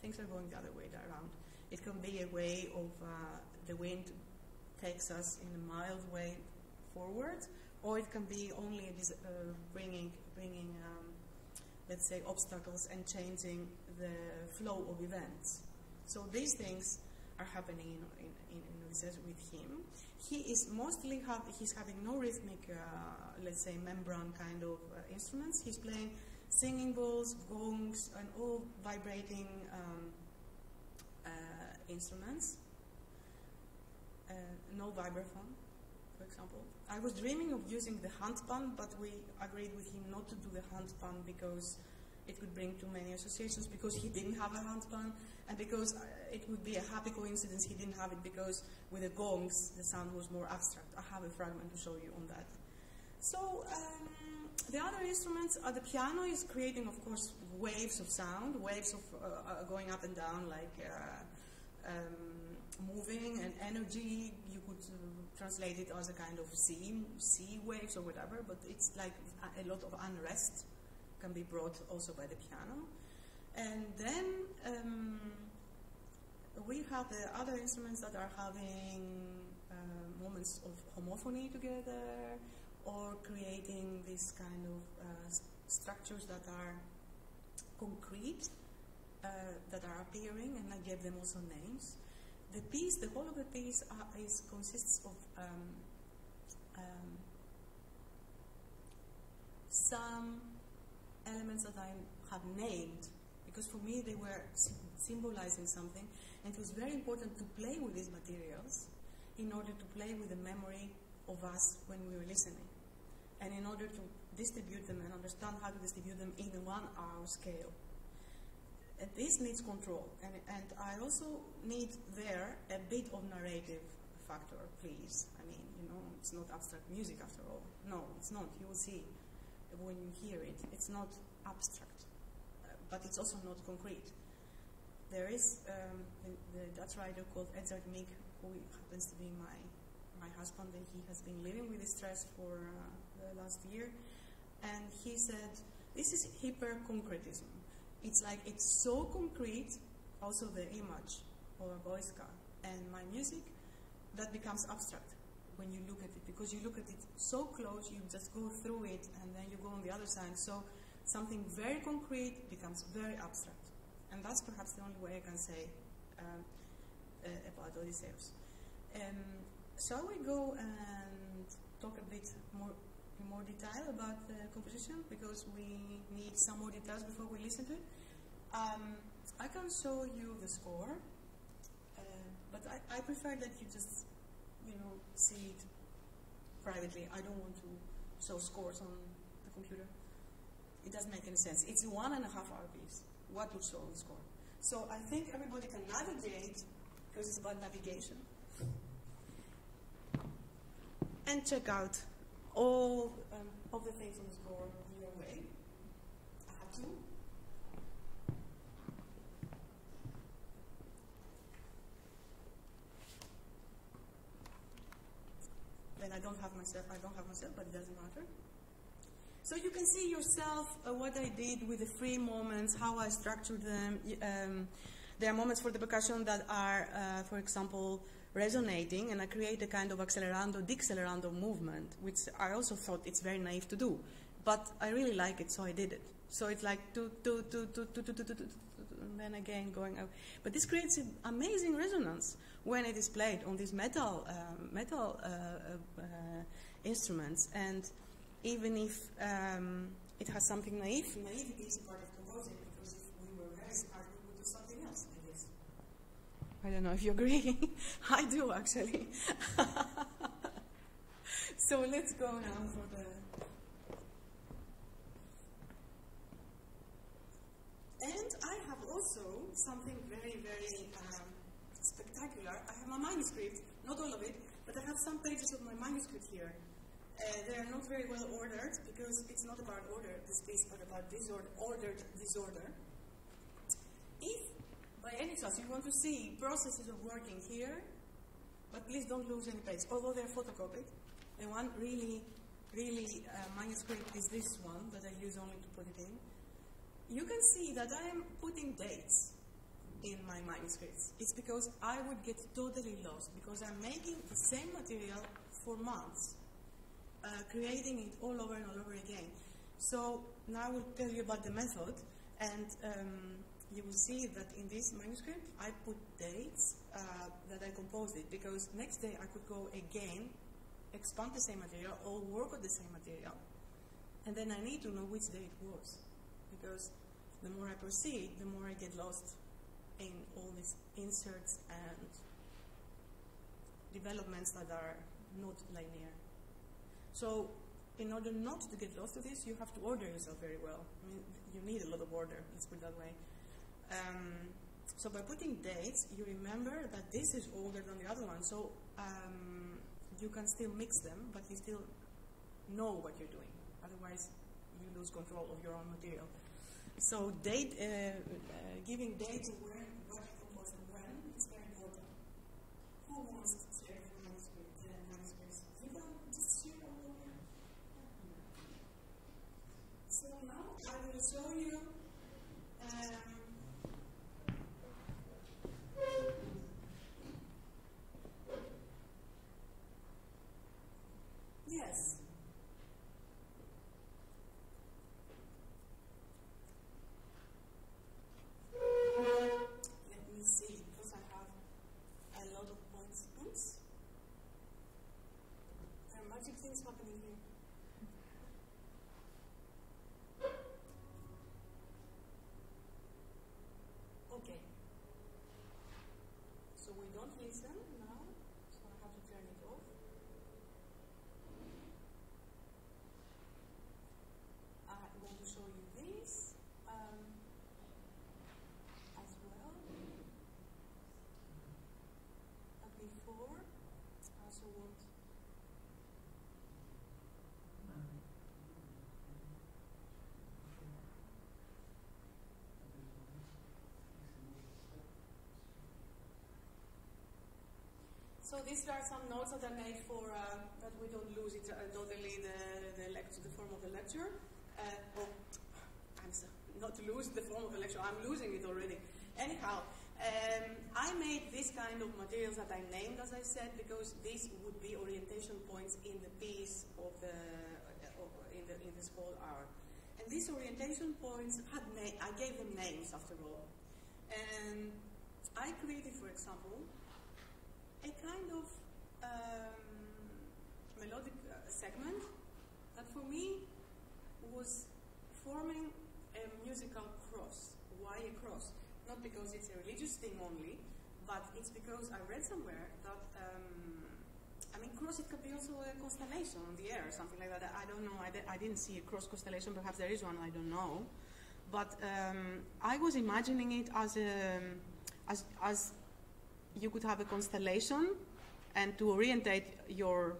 things are going the other way around. It can be a way of uh, the wind takes us in a mild way forward, or it can be only uh, bringing, bringing um, let's say, obstacles and changing the flow of events. So these things are happening in, in, in with him. He is mostly have, he's having no rhythmic, uh, let's say, membrane kind of uh, instruments. He's playing singing bowls, gongs, and all vibrating um, uh, instruments. Uh, no vibraphone, for example. I was dreaming of using the handpan, but we agreed with him not to do the handpan because it could bring too many associations because he didn't have a handpan and because uh, it would be a happy coincidence he didn't have it because with the gongs the sound was more abstract. I have a fragment to show you on that. So um, the other instruments, uh, the piano is creating, of course, waves of sound, waves of uh, uh, going up and down, like uh, um, moving and energy. You could uh, translate it as a kind of sea, sea waves or whatever, but it's like a lot of unrest can be brought also by the piano. And then um, we have the other instruments that are having uh, moments of homophony together or creating these kind of uh, st structures that are concrete, uh, that are appearing, and I gave them also names. The piece, the whole of the piece uh, is, consists of um, um, some elements that I have named because for me they were symbolizing something and it was very important to play with these materials in order to play with the memory of us when we were listening and in order to distribute them and understand how to distribute them in a one hour scale. And this needs control and, and I also need there a bit of narrative factor, please. I mean, you know, it's not abstract music after all. No, it's not. You will see when you hear it. It's not abstract, uh, but it's also not concrete. There is um, the, the, Dutch writer called Edzard Mik, who happens to be my my husband, and he has been living with this stress for uh, the last year. And he said, this is hyper-concretism. It's like it's so concrete, also the image of a voice car and my music, that becomes abstract when you look at it because you look at it so close, you just go through it and then you go on the other side. So something very concrete becomes very abstract. And that's perhaps the only way I can say um, uh, about Odysseus. Um, shall we go and talk a bit more in more detail about the composition because we need some more details before we listen to it. Um, I can show you the score, uh, but I, I prefer that you just you know, see it privately. I don't want to show scores on the computer. It doesn't make any sense. It's one and a half hour piece. What would show the score? So I think everybody can navigate, because it's about navigation, and check out all um, of the things on the score your way. I have two. Then I don't have myself, I don't have myself, but it doesn't matter. So you can see yourself uh, what I did with the free moments, how I structured them. Um, there are moments for the percussion that are, uh, for example, resonating, and I create a kind of accelerando, decelerando movement, which I also thought it's very naive to do. But I really like it, so I did it. So it's like, do, do, do, do, do, do, do, and then again going out. But this creates an amazing resonance when it is played on these metal, uh, metal uh, uh, instruments. And even if um, it has something naive, naivety is part of composing because if we were very smart, we would do something else, I guess. I don't know if you agree. I do, actually. so let's go now for the. And I also something very, very um, spectacular. I have my manuscript, not all of it, but I have some pages of my manuscript here. Uh, they are not very well ordered because it's not about order, this piece, but about disorder, ordered disorder. If by any chance you want to see processes of working here, but please don't lose any page, although they're photocopied. The one really, really uh, manuscript is this one that I use only to put it in. You can see that I am putting dates in my manuscripts. It's because I would get totally lost because I'm making the same material for months uh, creating it all over and all over again. So now I will tell you about the method, and um, you will see that in this manuscript I put dates uh, that I composed it, because next day I could go again, expand the same material, or work on the same material, and then I need to know which day it was, because the more I proceed, the more I get lost in all these inserts and developments that are not linear. So in order not to get lost to this, you have to order yourself very well. I mean, you need a lot of order, let's put it that way. Um, so by putting dates, you remember that this is older than the other one. So um, you can still mix them, but you still know what you're doing. Otherwise, you lose control of your own material so date, uh, uh, giving dates where, what was when, it's very important. Who wants So these are some notes that I made for uh, that we don't lose it uh, totally the the lecture, the form of the lecture. Uh, oh, I'm not to lose the form of the lecture. I'm losing it already. Anyhow, um, I made this kind of materials that I named, as I said, because these would be orientation points in the piece of the uh, in the in the school hour. And these orientation points had I gave them names after all. And I created, for example, a kind of um, melodic uh, segment that for me was forming a musical cross. Why a cross? Not because it's a religious thing only, but it's because I read somewhere that, um, I mean, cross, it could be also a constellation on the air, or something like that. I don't know, I, I didn't see a cross constellation, perhaps there is one, I don't know. But um, I was imagining it as a, as, as you could have a constellation and to orientate your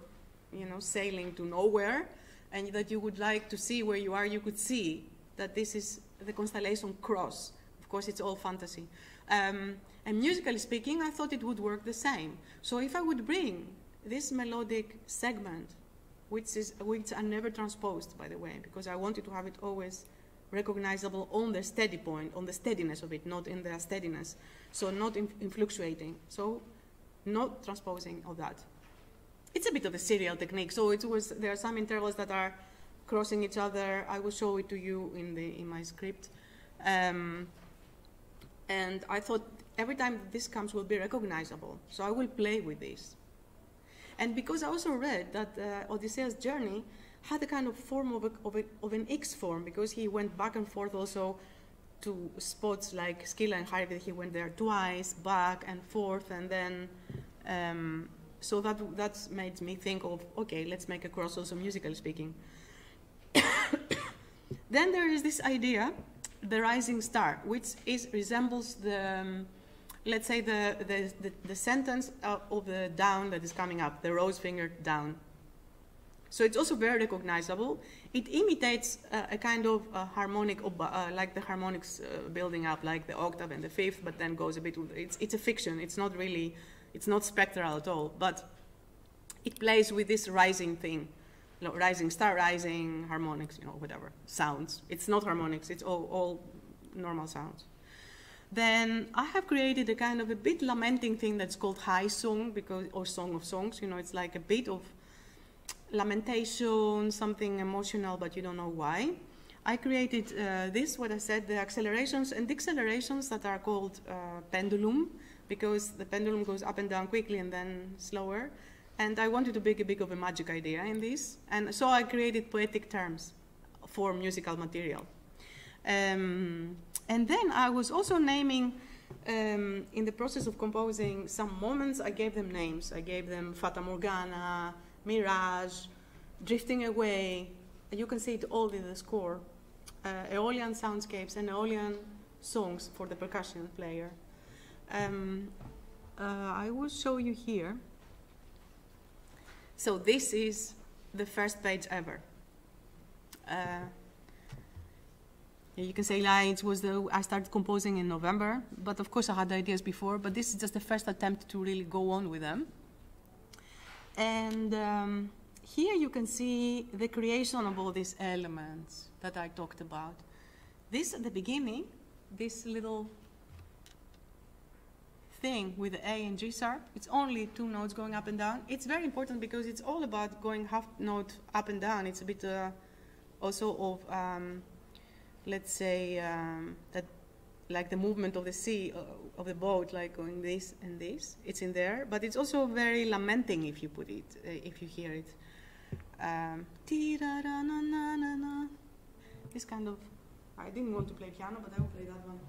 you know sailing to nowhere and that you would like to see where you are you could see that this is the constellation cross. Of course it's all fantasy. Um, and musically speaking i thought it would work the same. So if i would bring this melodic segment which is which i never transposed by the way because i wanted to have it always recognizable on the steady point on the steadiness of it not in the steadiness so not in, in fluctuating. So not transposing of that. It's a bit of a serial technique. So it was there are some intervals that are crossing each other. I will show it to you in the in my script. Um, and I thought every time this comes will be recognizable. So I will play with this. And because I also read that uh, Odysseus' journey had a kind of form of, a, of, a, of an X form because he went back and forth also to spots like Scylla and Charybdis. He went there twice, back and forth, and then um, so that that made me think of okay, let's make a cross also musically speaking. then there is this idea, the rising star, which is resembles the um, let's say the the, the, the sentence of, of the down that is coming up, the rose fingered down. So it's also very recognizable. It imitates uh, a kind of uh, harmonic, uh, like the harmonics uh, building up, like the octave and the fifth, but then goes a bit. It's, it's a fiction. It's not really, it's not spectral at all. But it plays with this rising thing, you know, rising star, rising harmonics, you know, whatever sounds. It's not harmonics. It's all, all normal sounds. Then I have created a kind of a bit lamenting thing that's called high song because or song of songs. You know, it's like a bit of lamentation, something emotional, but you don't know why. I created uh, this, what I said, the accelerations and decelerations that are called uh, pendulum, because the pendulum goes up and down quickly and then slower. And I wanted to make a big of a magic idea in this. And so I created poetic terms for musical material. Um, and then I was also naming, um, in the process of composing some moments, I gave them names. I gave them Fata Morgana, Mirage, Drifting Away. You can see it all in the score. Uh, Aeolian soundscapes and Aeolian songs for the percussion player. Um, uh, I will show you here. So this is the first page ever. Uh, you can say like it was the I started composing in November, but of course I had ideas before. But this is just the first attempt to really go on with them. And um, here you can see the creation of all these elements that I talked about. This at the beginning, this little thing with the A and G sharp, it's only two notes going up and down. It's very important because it's all about going half note up and down. It's a bit uh, also of um, let's say um, that like the movement of the sea uh, of the boat like going this and this it's in there. But it's also very lamenting if you put it uh, if you hear it. Um, this kind of I didn't want to play piano but I will play that one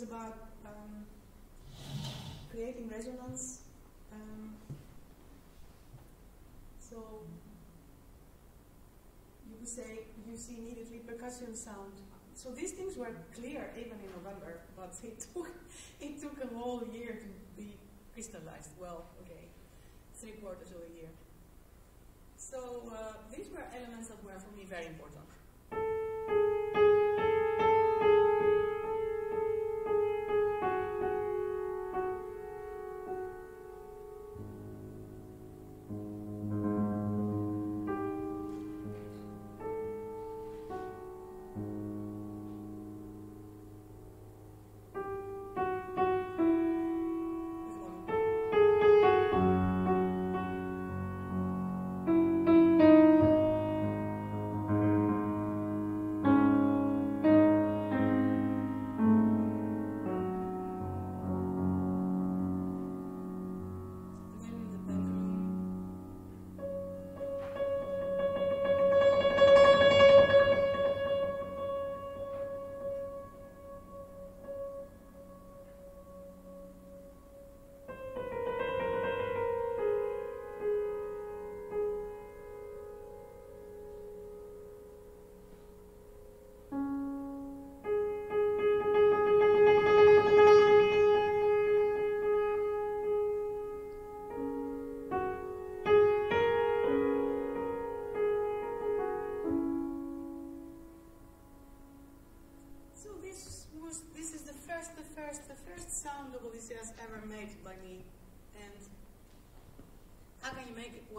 was about um, creating resonance. Um, so you could say you see immediately percussion sound. So these things were clear even in November, but it took it took a whole year to be crystallized. Well, okay, three quarters of a year. So uh, these were elements that were for me very important.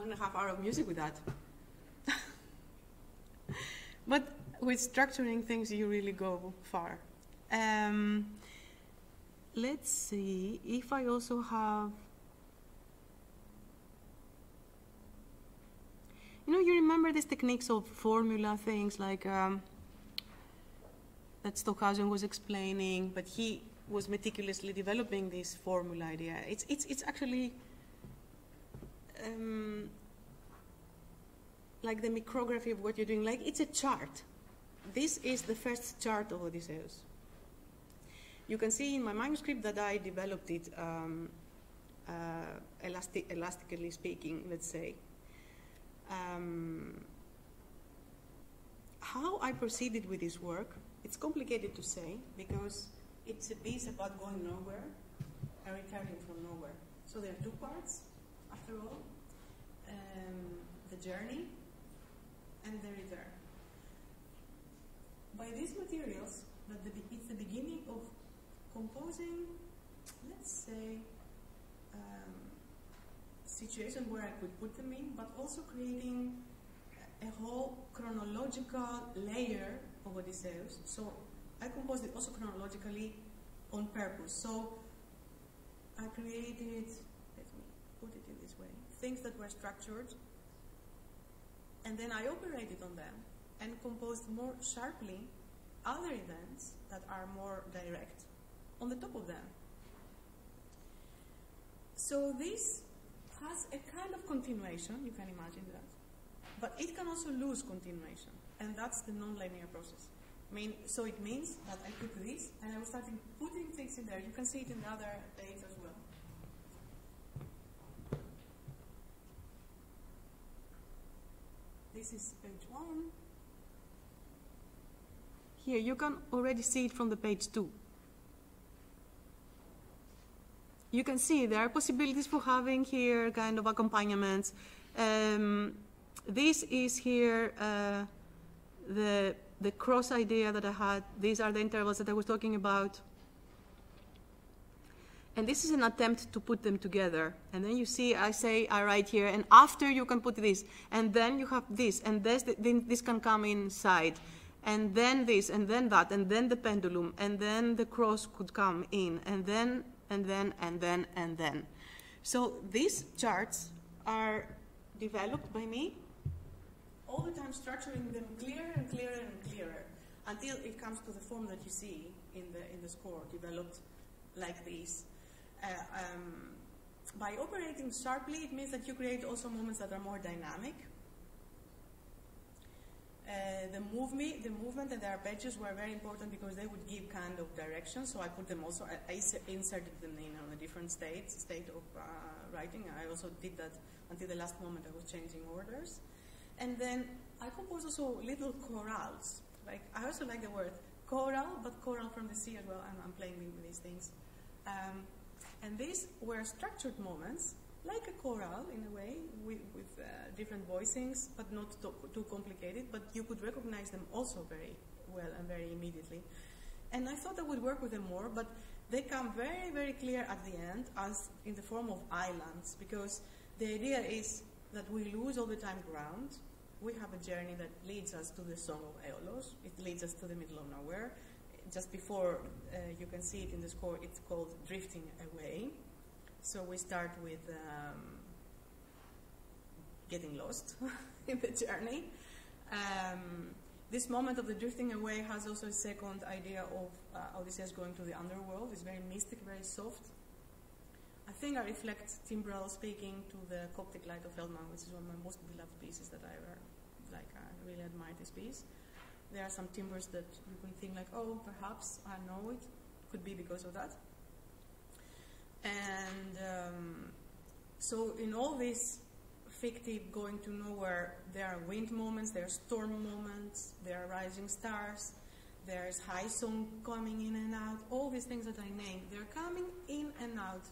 One and a half hour of music with that. but with structuring things, you really go far. Um, let's see if I also have. You know, you remember these techniques of formula things like um, that Stockhausen was explaining, but he was meticulously developing this formula idea. It's, it's, it's actually um, like the micrography of what you're doing. Like it's a chart. This is the first chart of Odysseus. You can see in my manuscript that I developed it um, uh, elastic, elastically speaking, let's say. Um, how I proceeded with this work, it's complicated to say because it's a piece about going nowhere and returning from nowhere. So there are two parts, after all um, the journey and the return. By these materials, that the, it's the beginning of composing, let's say, um, situation where I could put them in, but also creating a whole chronological layer of Odysseus. So I composed it also chronologically on purpose. So I created, let me put it in this way things that were structured, and then I operated on them and composed more sharply other events that are more direct on the top of them. So this has a kind of continuation, you can imagine that, but it can also lose continuation, and that's the non-linear process. Mean, so it means that I took this and I was starting putting things in there. You can see it in other page as well. This is page one. here, you can already see it from the page two. You can see there are possibilities for having here kind of accompaniments. Um, this is here uh, the, the cross idea that I had. These are the intervals that I was talking about. And this is an attempt to put them together. And then you see, I say, I write here, and after you can put this, and then you have this, and this, then this can come inside, and then this, and then that, and then the pendulum, and then the cross could come in, and then, and then, and then, and then. So these charts are developed by me, all the time structuring them clearer and clearer and clearer, until it comes to the form that you see in the, in the score, developed like this. Uh, um, by operating sharply, it means that you create also moments that are more dynamic. Uh, the, movement, the movement and the arpeggios were very important because they would give kind of direction. So I put them also, I, I inserted them in on a different state, state of uh, writing. I also did that until the last moment I was changing orders. And then I compose also little chorales. Like I also like the word choral, but choral from the sea as well. I'm, I'm playing with these things. Um, and these were structured moments, like a choral in a way, with, with uh, different voicings, but not too, too complicated, but you could recognize them also very well and very immediately. And I thought I would work with them more, but they come very, very clear at the end as in the form of islands, because the idea is that we lose all the time ground. We have a journey that leads us to the Song of Aeolos. It leads us to the middle of nowhere just before uh, you can see it in the score, it's called Drifting Away. So we start with um, getting lost in the journey. Um, this moment of the drifting away has also a second idea of uh, Odysseus going to the underworld. It's very mystic, very soft. I think I reflect Timbral speaking to the Coptic Light of Feldman, which is one of my most beloved pieces that I ever really admire this piece there are some timbers that you can think like, oh, perhaps I know it. Could be because of that. And um, so in all this fictive going to nowhere, there are wind moments, there are storm moments, there are rising stars, there's high song coming in and out, all these things that I named, they're coming in and out.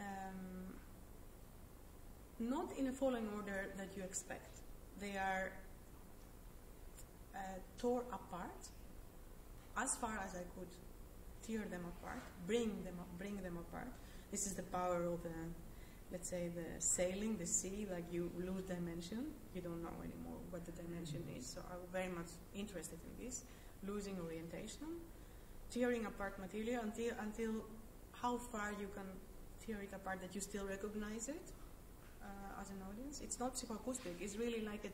Um, not in a following order that you expect they are uh, tore apart as far as I could tear them apart, bring them, bring them apart. This is the power of the, let's say, the sailing, the sea, like you lose dimension. You don't know anymore what the dimension is. So I'm very much interested in this, losing orientation, tearing apart material until, until how far you can tear it apart that you still recognize it uh, as an audience. It's not psychoacoustic. It's really like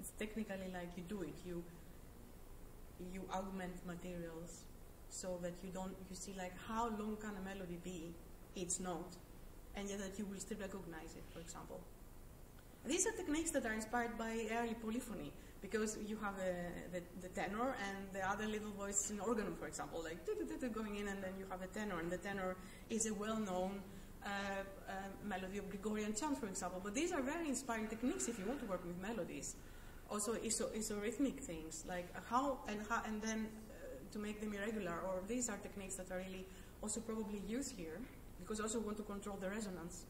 it's technically like you do it. You you augment materials so that you don't you see like how long can a melody be its note, and yet that you will still recognize it. For example, these are techniques that are inspired by early polyphony because you have a, the, the, tenor and the other little voice in organ, for example, like going in, and then you have a tenor, and the tenor is a well-known uh, uh, melody of Gregorian chant, for example. But these are very inspiring techniques if you want to work with melodies. Also, iso- isorhythmic things like how and how, and then uh, to make them irregular. Or these are techniques that are really also probably used here because I also want to control the resonance.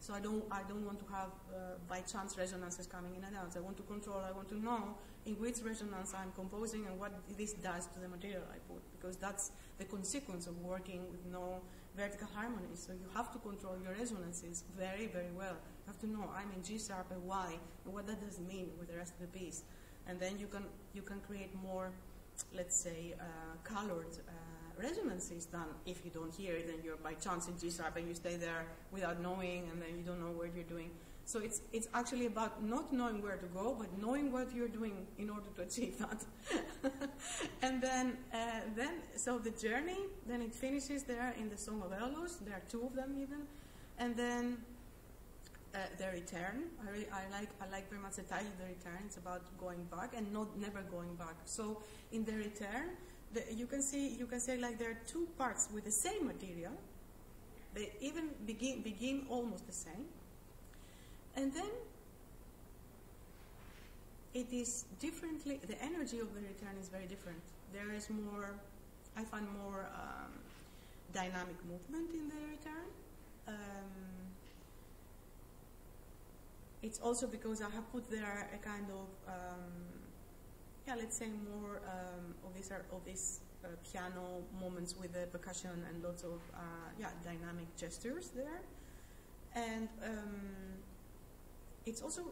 So I don't, I don't want to have uh, by chance resonances coming in and out. I want to control, I want to know in which resonance I'm composing and what this does to the material I put, because that's the consequence of working with no vertical harmony. So you have to control your resonances very, very well. You have to know I'm in G sharp and why, and what that does mean with the rest of the piece. And then you can, you can create more, let's say, uh, colored uh, resonances than if you don't hear it and you're by chance in G sharp and you stay there without knowing and then you don't know what you're doing. So it's, it's actually about not knowing where to go, but knowing what you're doing in order to achieve that. and then, uh, then, so the journey, then it finishes there in the Song of Aeolos. There are two of them even. And then uh, the return. I, really, I, like, I like very much the title, The Return. It's about going back and not never going back. So in the return, the, you can see, you can say like there are two parts with the same material. They even begin, begin almost the same and then it is differently, the energy of the return is very different. There is more, I find more um, dynamic movement in the return. Um, it's also because I have put there a kind of, um, yeah, let's say more um, of these of these uh, piano moments with the percussion and lots of uh, yeah dynamic gestures there, and um, it's also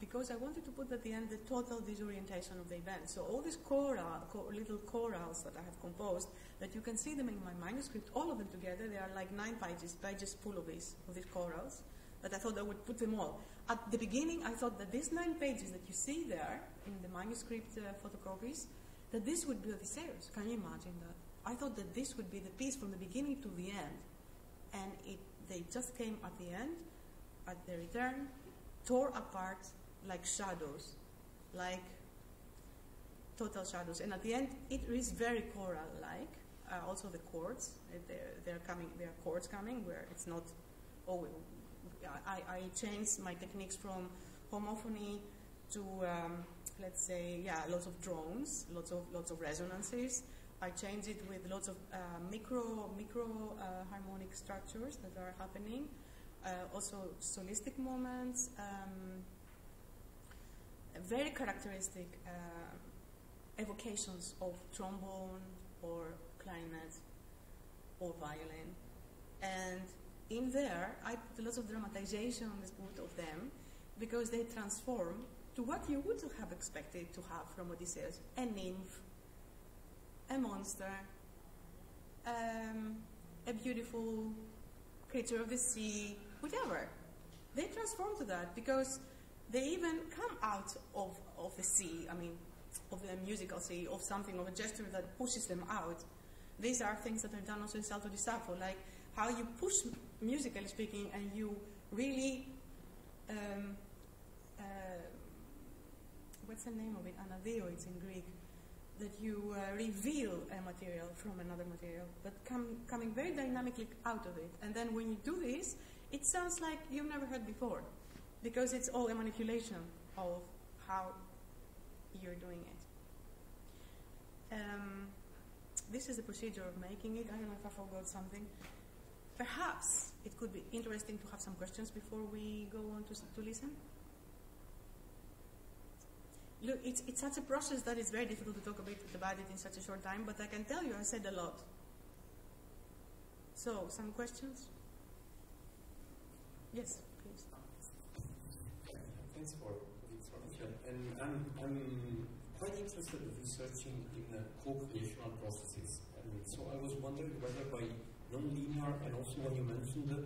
because I wanted to put at the end the total disorientation of the event. So all these choral, little chorals that I have composed, that you can see them in my manuscript, all of them together, they are like nine pages, pages full of these, of these chorals, that I thought I would put them all. At the beginning, I thought that these nine pages that you see there in the manuscript uh, photocopies, that this would be Odysseus. Can you imagine that? I thought that this would be the piece from the beginning to the end. And it, they just came at the end, at the return, tore apart like shadows, like total shadows. And at the end, it is very choral-like. Uh, also the chords, they're, they're coming, there are chords coming where it's not, oh, I, I changed my techniques from homophony to, um, let's say, yeah, lots of drones, lots of, lots of resonances. I changed it with lots of uh, micro, micro uh, harmonic structures that are happening. Uh, also solistic moments, um, very characteristic uh, evocations of trombone or clarinet or violin. And in there, I put lots of dramatization on this of them because they transform to what you would have expected to have from Odysseus a nymph, a monster, um, a beautiful creature of the sea, whatever. They transform to that because they even come out of, of the sea, I mean, of the musical sea, of something, of a gesture that pushes them out. These are things that are done also in Salto di Saffo, like how you push, musically speaking, and you really, um, uh, what's the name of it? Anadeo, it's in Greek that you uh, reveal a material from another material, but come, coming very dynamically out of it. And then when you do this, it sounds like you've never heard before, because it's all a manipulation of how you're doing it. Um, this is the procedure of making it. I don't know if I forgot something. Perhaps it could be interesting to have some questions before we go on to, to listen. Look, it's, it's such a process that it's very difficult to talk a bit about it in such a short time, but I can tell you I said a lot. So, some questions? Yes, please.
Thanks for the information. And I'm, I'm quite interested in researching in the co-creational processes. And so I was wondering whether by non-linear, and also when you mentioned the,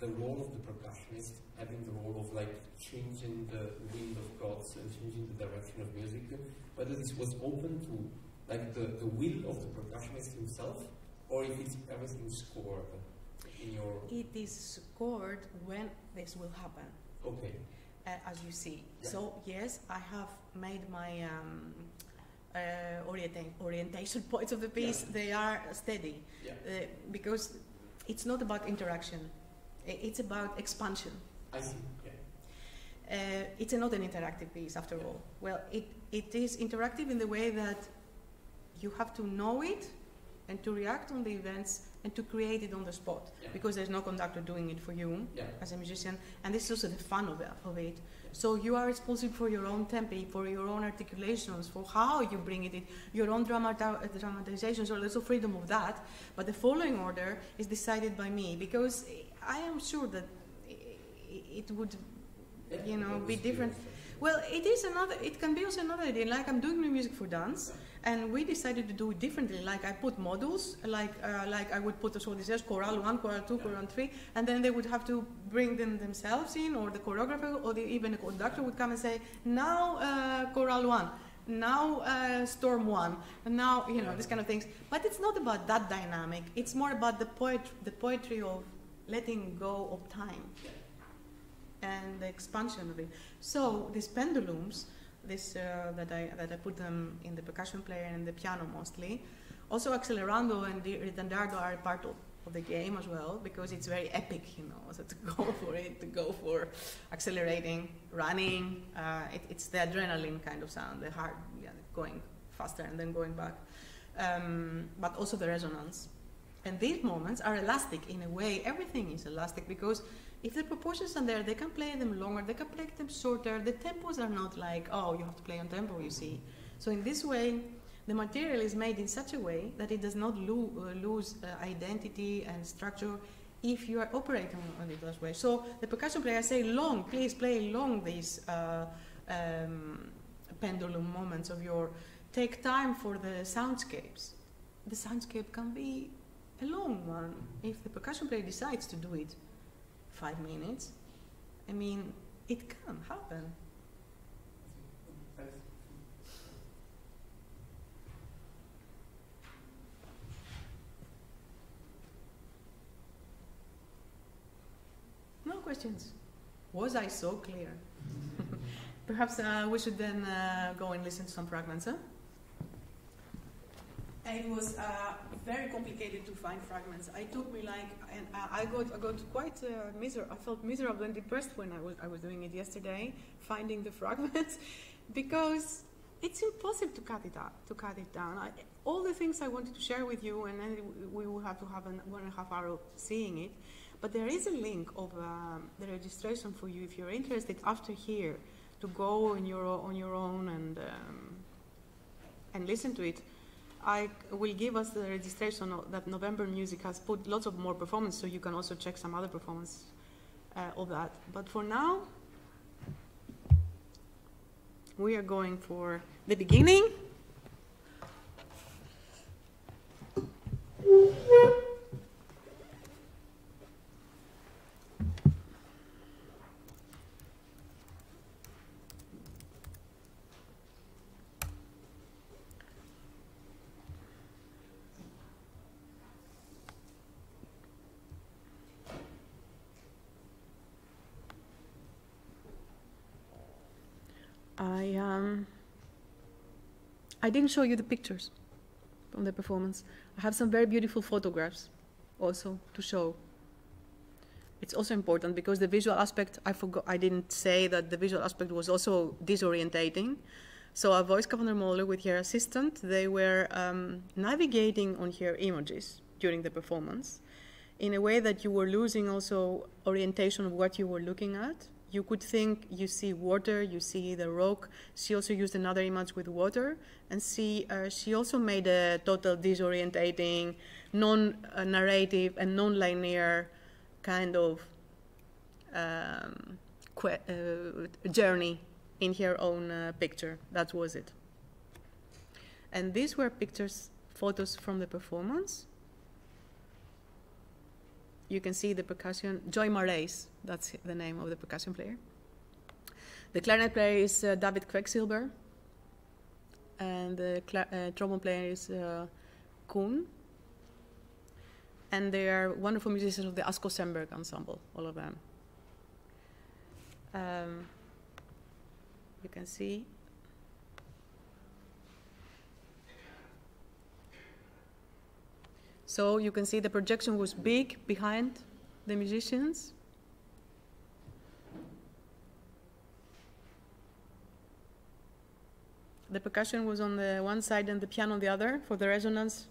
the role of the percussionist having the role of like changing the wind of chords and changing the direction of music, whether this was open to like the, the will of the percussionist himself, or if it's everything scored in your.
It is scored when this will happen.
Okay.
Uh, as you see. Yeah. So yes, I have made my um, uh, orienta- orientation points of the piece. Yeah. They are steady
yeah.
uh, because it's not about interaction. It's about expansion.
I see.
Uh, it's not an interactive piece after all. Well, it, it is interactive in the way that you have to know it and to react on the events and to create it on the spot
yeah.
because there's no conductor doing it for you
yeah.
as a musician and this is also the fun of it, of it. so you are responsible for your own tempi for your own articulations for how you bring it in your own dramati- dramatization so there's a freedom of that but the following order is decided by me because i am sure that it would you know, be different. Well, it is another. It can be also another idea. Like I'm doing new music for dance, and we decided to do it differently. Like I put modules, like uh, like I would put so this is choral one, choral two, choral three, and then they would have to bring them themselves in, or the choreographer, or the, even a conductor would come and say, now uh, choral one now uh, storm one and now you know yeah. this kind of things but it's not about that dynamic it's more about the poet the poetry of letting go of time and the expansion of it. So these pendulums, this uh, that I that I put them in the percussion player and the piano mostly. Also, accelerando and ritardo are part of of the game as well because it's very epic, you know. So to go for it, to go for accelerating, running, uh, it, it's the adrenaline kind of sound, the heart yeah, going faster and then going back, um, but also the resonance. And these moments are elastic in a way. Everything is elastic because if the proportions are there, they can play them longer, they can play them shorter. The tempos are not like, oh, you have to play on tempo, you see. So in this way, the material is made in such a way that it does not uh, lose uh, identity and structure if you are operating on it that way. So the percussion player say long, please play long these uh, um, pendulum moments of your, take time for the soundscapes. The soundscape can be a long one if the percussion player decides to do it five minutes. I mean, it can happen. No questions. Was I so clear? Perhaps uh, we should then uh, go and listen to some fragments, huh? It was uh, very complicated to find fragments. I took me like, and I got, I got quite uh, miserable. I felt miserable and depressed when I was, I was doing it yesterday, finding the fragments, because it's impossible to cut it out, to cut it down. I, all the things I wanted to share with you, and then we will have to have an one and a half hour seeing it. But there is a link of um, the registration for you if you're interested after here to go on your on your own and um, and listen to it. I will give us the registration that November Music has put lots of more performance, so you can also check some other performance uh, of that. But for now, we are going for the beginning. I didn't show you the pictures from the performance. I have some very beautiful photographs also to show. It's also important because the visual aspect, I forgot, I didn't say that the visual aspect was also disorientating. So our voice governor Moller with her assistant, they were um, navigating on her images during the performance in a way that you were losing also orientation of what you were looking at you could think you see water, you see the rock. She also used another image with water, and see uh, she also made a total disorientating, non-narrative and non-linear kind of um, uh, journey in her own uh, picture. That was it. And these were pictures, photos from the performance. You can see the percussion, Joey Marijs, that's the name of the percussion player. The clarinet player is uh, David Kweksilber, and the uh, trombone player is uh, Koen. And they are wonderful musicians of the Asko Schönberg ensemble, all of them. Um, you can see. So you can see the projection was big behind the musicians. The percussion was on the one side and the piano on the other for the resonance.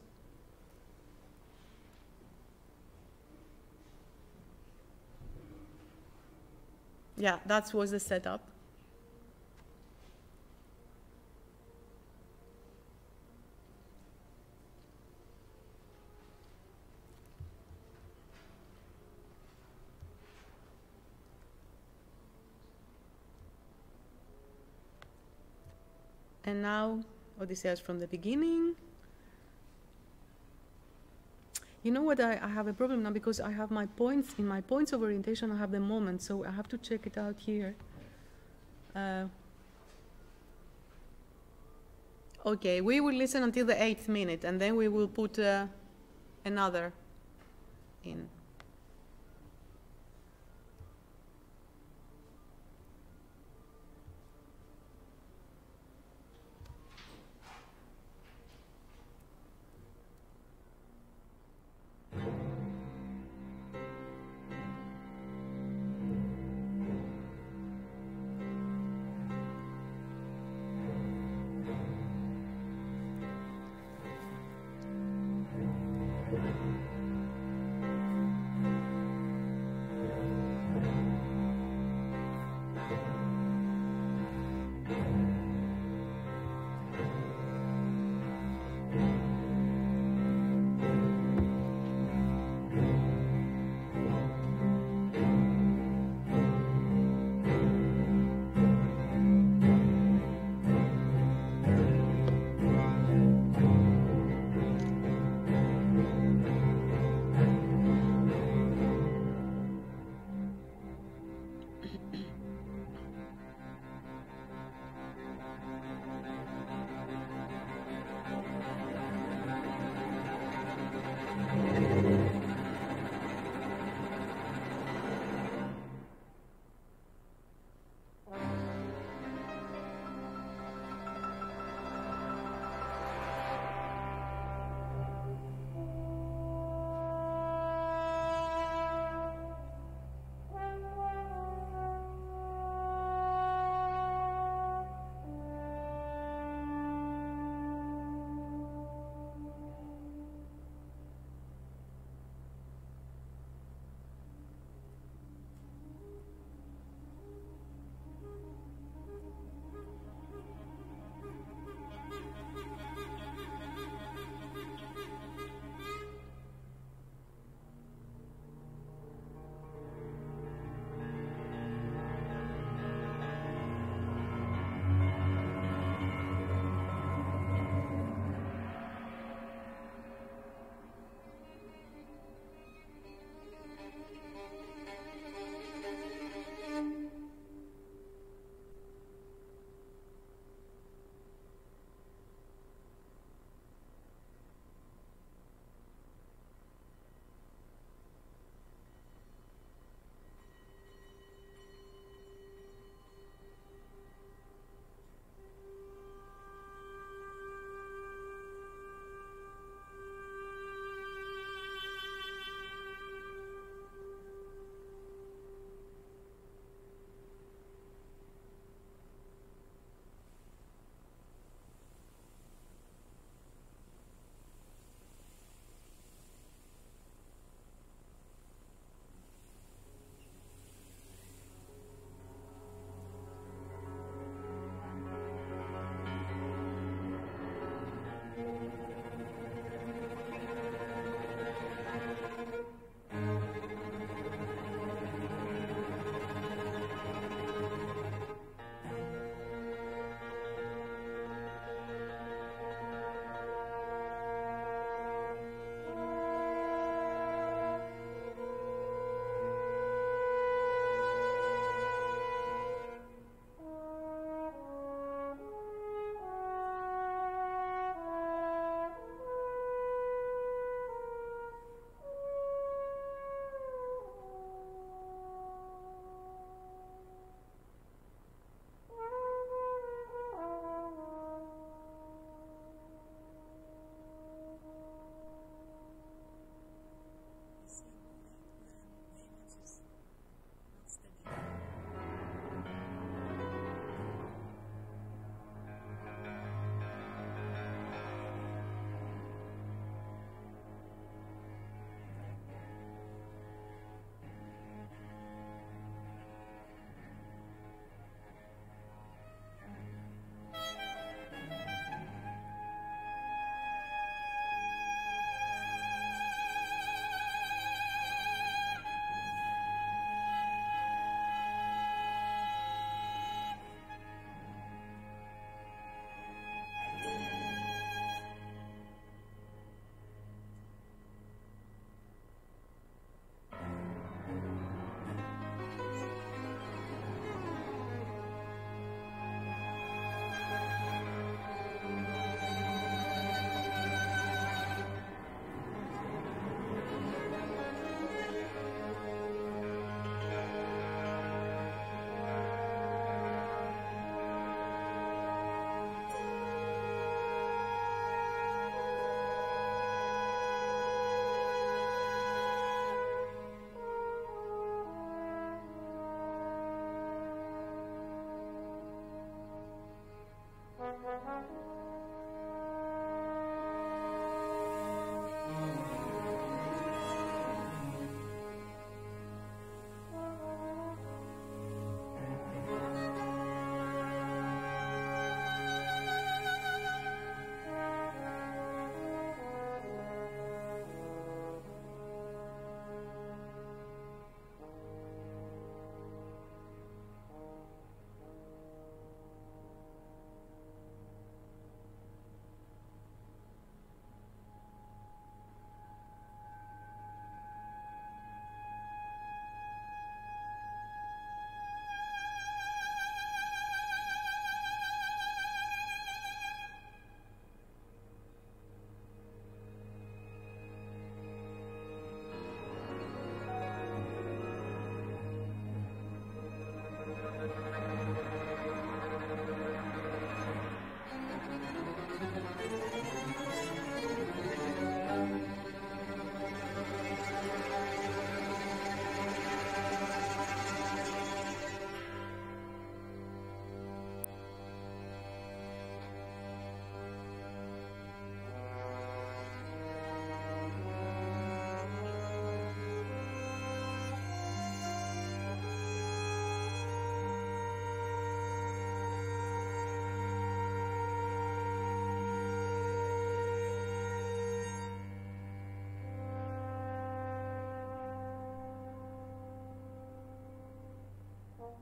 Yeah, that was the setup. And now Odysseus from the beginning. You know what, I, I, have a problem now because I have my points, in my points of orientation I have the moment, so I have to check it out here. Uh, okay, we will listen until the eighth minute and then we will put uh, another in.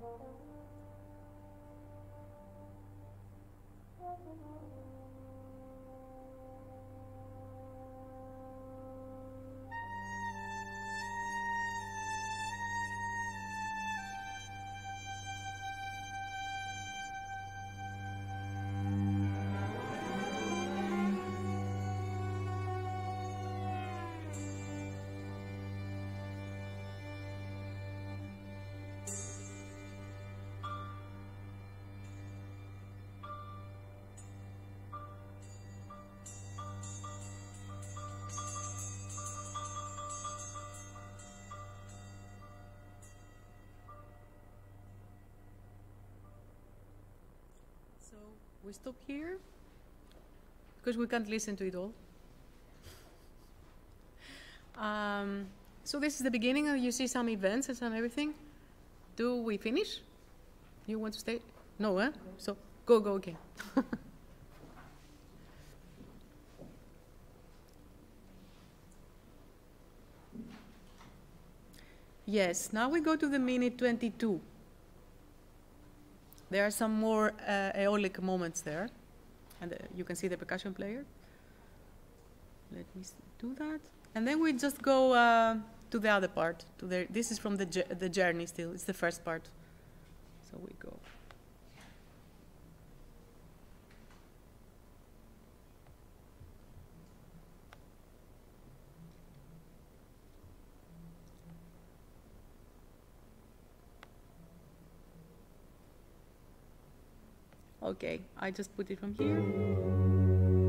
So we stop here because we can't listen to it all. Um, so this is the beginning. You see some events and some everything. Do we finish? You want to stay? No, eh? So go, go again. yes. Now we go to the minute 22. There are some more uh, aeolic moments there, and uh, you can see the percussion player. Let me do that, and then we just go uh, to the other part. To the this is from the the journey still. It's the first part, so we go. Okay, I just put it from here.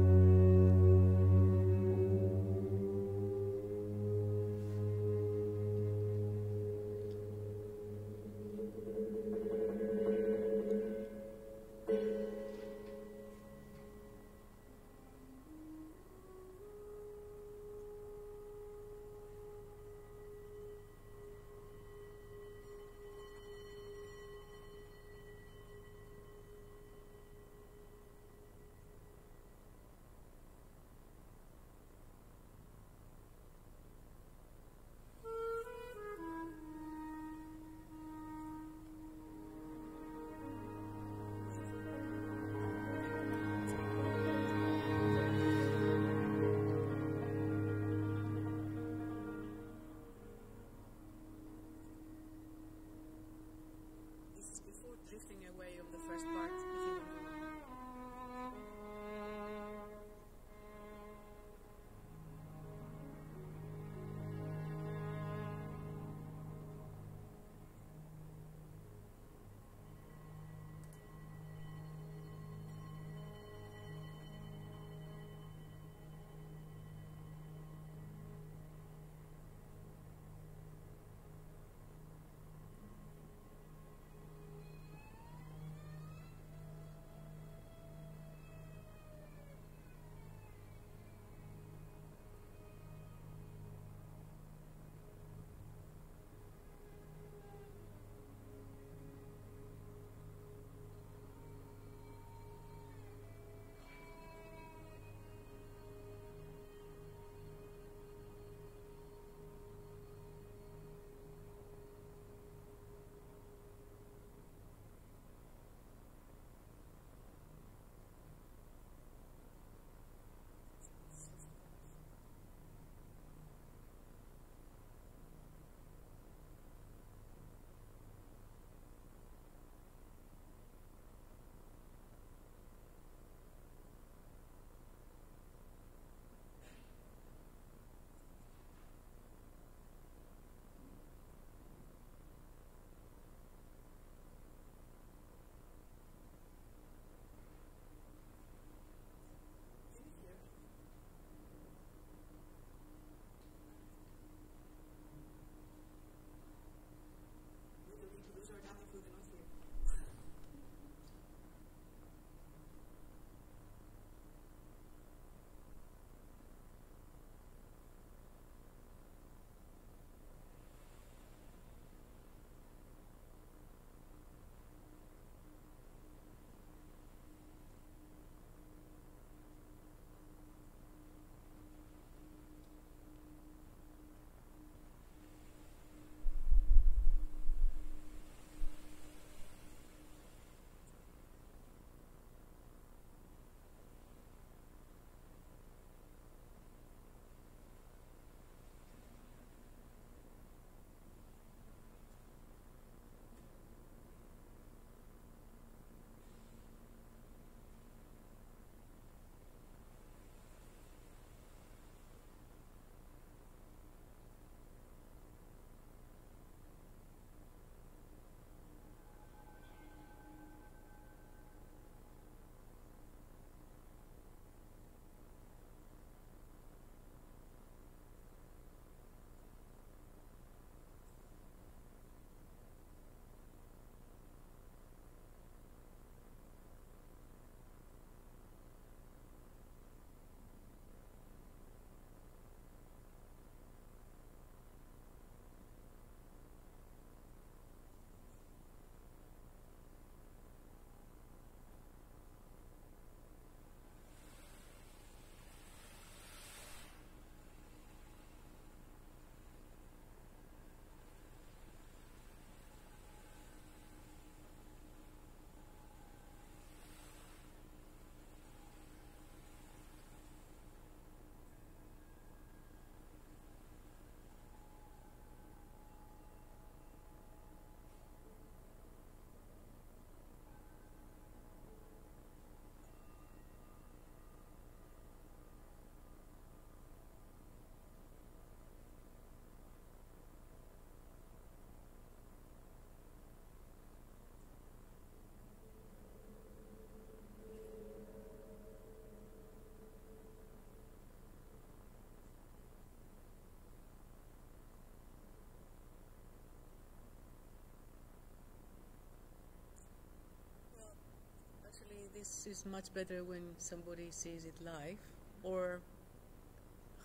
Is much better when somebody sees it live or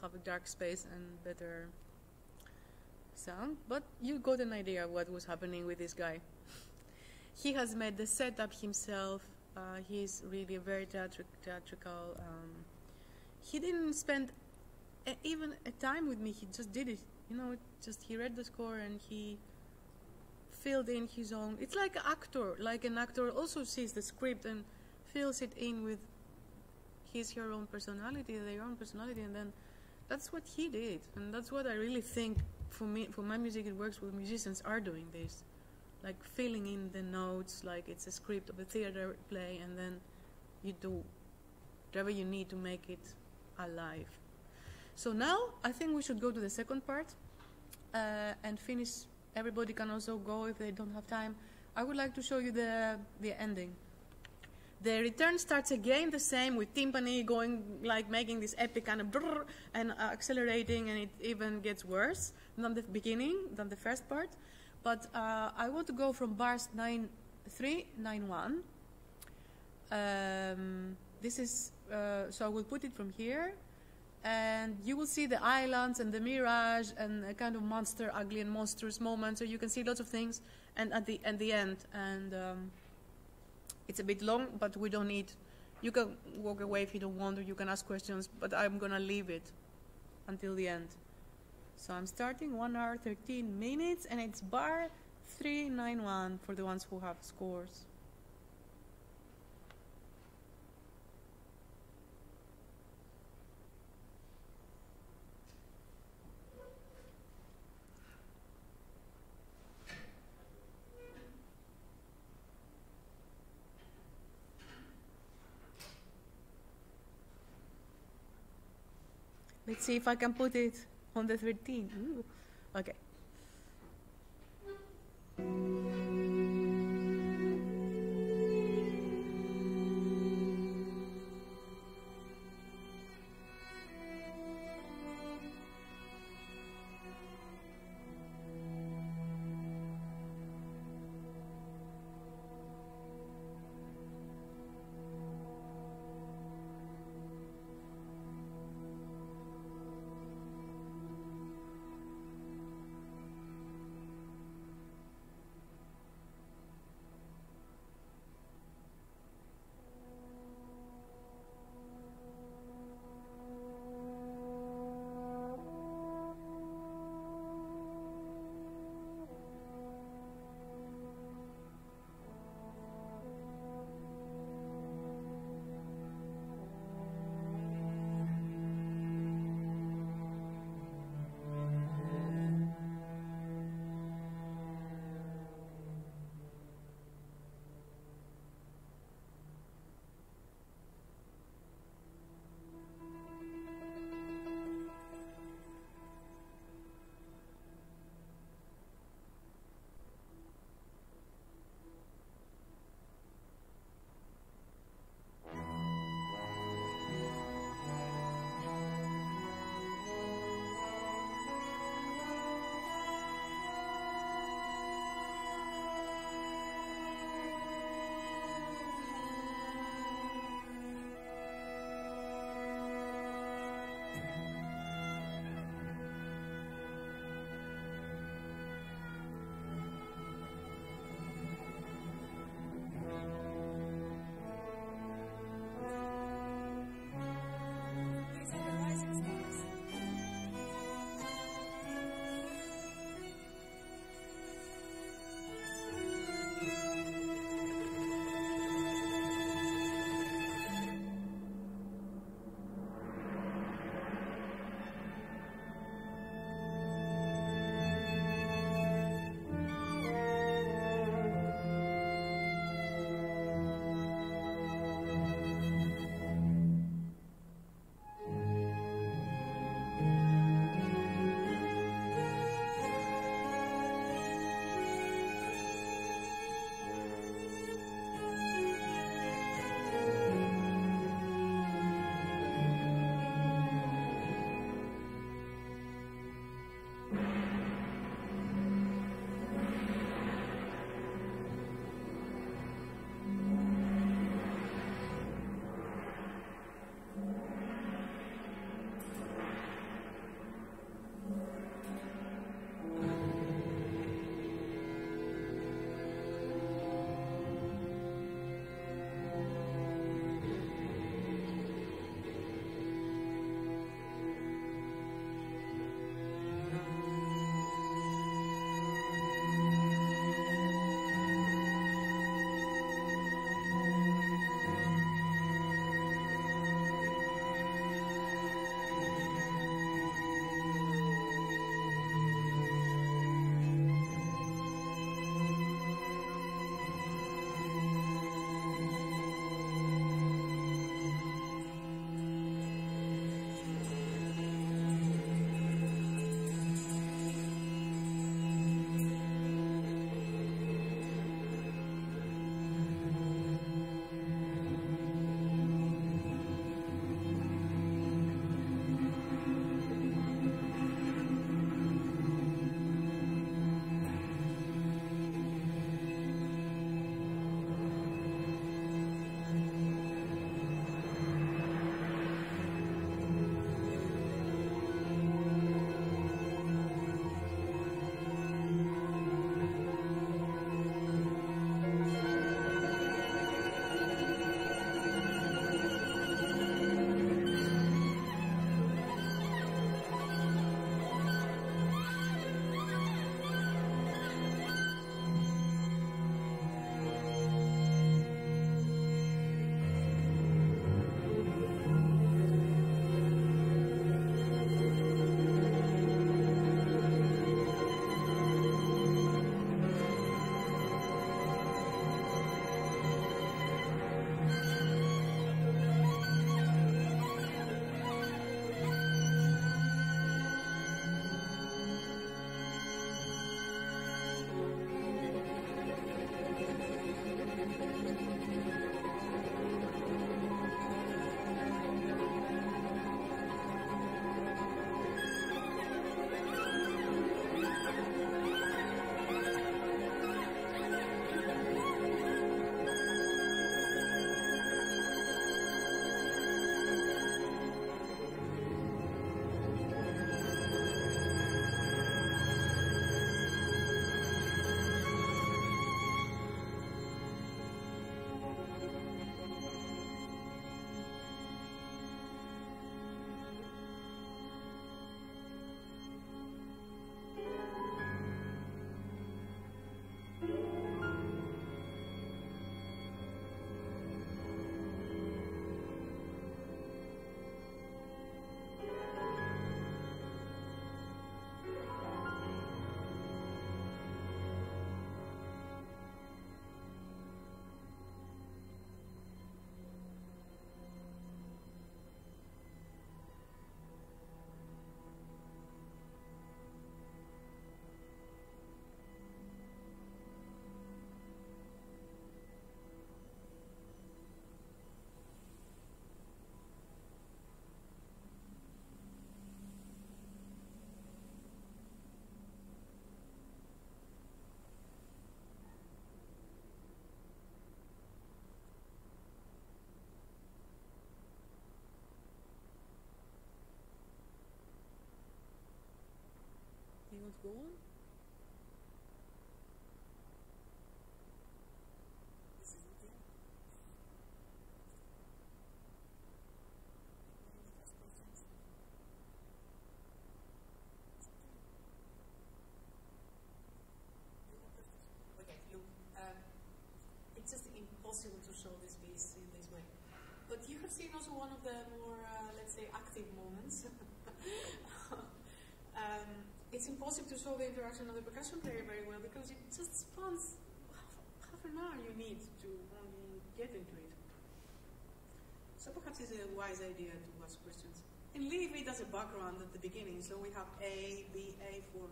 have a dark space and better sound. But you got an idea of what was happening with this guy. he has made the setup himself. Uh, he's really a very theatri- theatrical. Um, he didn't spend a, even a time with me. He just did it. You know, just he read the score and he filled in his own. It's like an actor. Like an actor also sees the script and fills it in with his her own personality, their own personality, and then that's what he did, and that's what I really think for me for my music it works. With musicians are doing this, like filling in the notes, like it's a script of a theater play, and then you do whatever you need to make it alive. So now I think we should go to the second part uh, and finish. Everybody can also go if they don't have time. I would like to show you the the ending. The return starts again the same with timpani going like making this epic kind of brrr and accelerating, and it even gets worse than the beginning, than the first part. But uh, I want to go from bars 9, 3, 9, 1. Um, this is, uh, so I will put it from here, and you will see the islands and the mirage and a kind of monster, ugly and monstrous moment. So you can see lots of things, and at the at the end, and um, it's a bit long, but we don't need. You can walk away if you don't want, or you can ask questions. But I'm gonna leave it until the end. So I'm starting one hour 13 minutes, and it's bar 391 for the ones who have scores. Let's see if I can put it on the 13. Ooh. Okay.
One of the more, uh, let's say, active moments. um, it's impossible to show the interaction of the percussion player very well because it just spans half, half an hour you need to only get into it. So perhaps it's a wise idea to ask questions. And leave it as a background at the beginning, so we have A, B, A form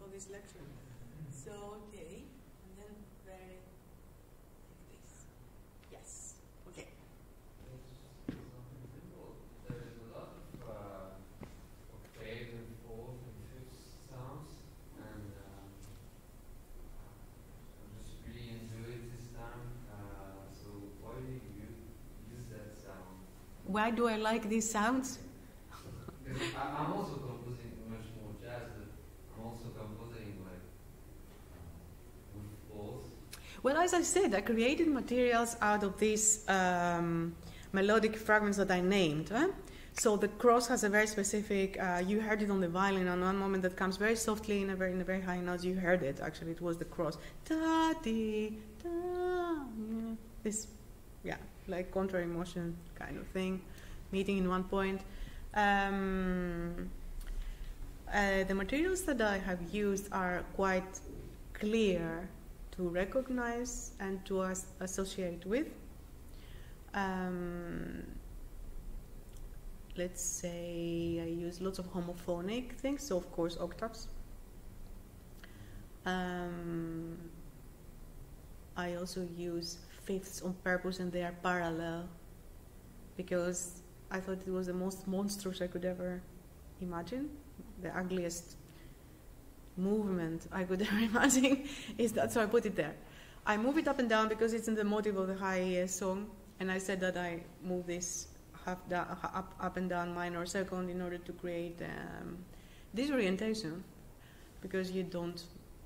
of this lecture. So, okay, and then very like this. Yes, okay.
Something simple. There is a lot of uh, octave and fourth and fifth sounds, and um, I'm just really enjoy it this time. Uh, so why do you use that sound?
Why do I like these sounds?
I'm also composing much more jazz, I'm also composing like uh, with fourths.
Well, as I said, I created materials out of these um, melodic fragments that I named. So the cross has a very specific. Uh, you heard it on the violin on one moment that comes very softly in a very in a very high note. You heard it actually. It was the cross. Da dee da. yeah. This, yeah, like contrary motion kind of thing, meeting in one point. Um, uh, the materials that I have used are quite clear to recognize and to as- associate with. Um, let's say I use lots of homophonic things, so of course octaves. Um, I also use fifths on purpose and they are parallel because I thought it was the most monstrous I could ever imagine, the ugliest movement I could ever imagine is that, so I put it there. I move it up and down because it's in the motive of the high uh, song, and I said that I move this half down, up, up and down minor second in order to create um, disorientation because you don't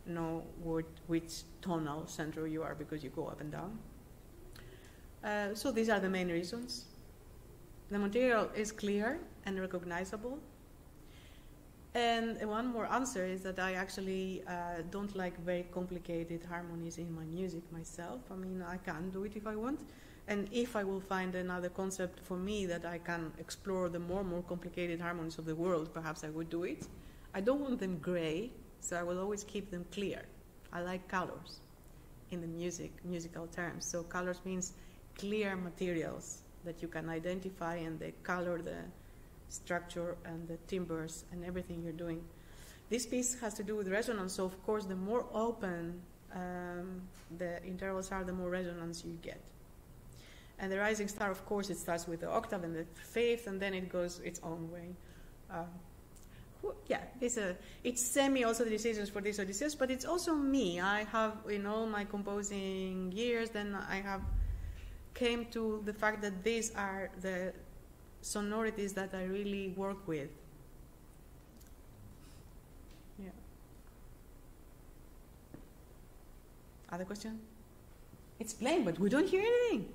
know what, which tonal center you are because you go up and down. Uh, so these are the main reasons. The material is clear and recognizable. And one more answer is that I actually uh, don't like very complicated harmonies in my music myself. I mean, I can do it if I want. And if I will find another concept for me that I can explore the more more complicated harmonies of the world, perhaps I would do it. I don't want them gray, so I will always keep them clear. I like colors in the music, musical terms. So colors means clear materials that you can identify and they color the structure and the timbres and everything you're doing. This piece has to do with resonance, so of course, the more open um, the intervals are, the more resonance you get. And the rising star, of course, it starts with the octave and the fifth, and then it goes its own way. Who- yeah, it's a it's semi also the decisions for this Odysseus, but it's also me. I have in all my composing years, then I have came to the fact that these are the sonorities that I really work with. Yeah. Other question? It's plain, but we don't hear anything.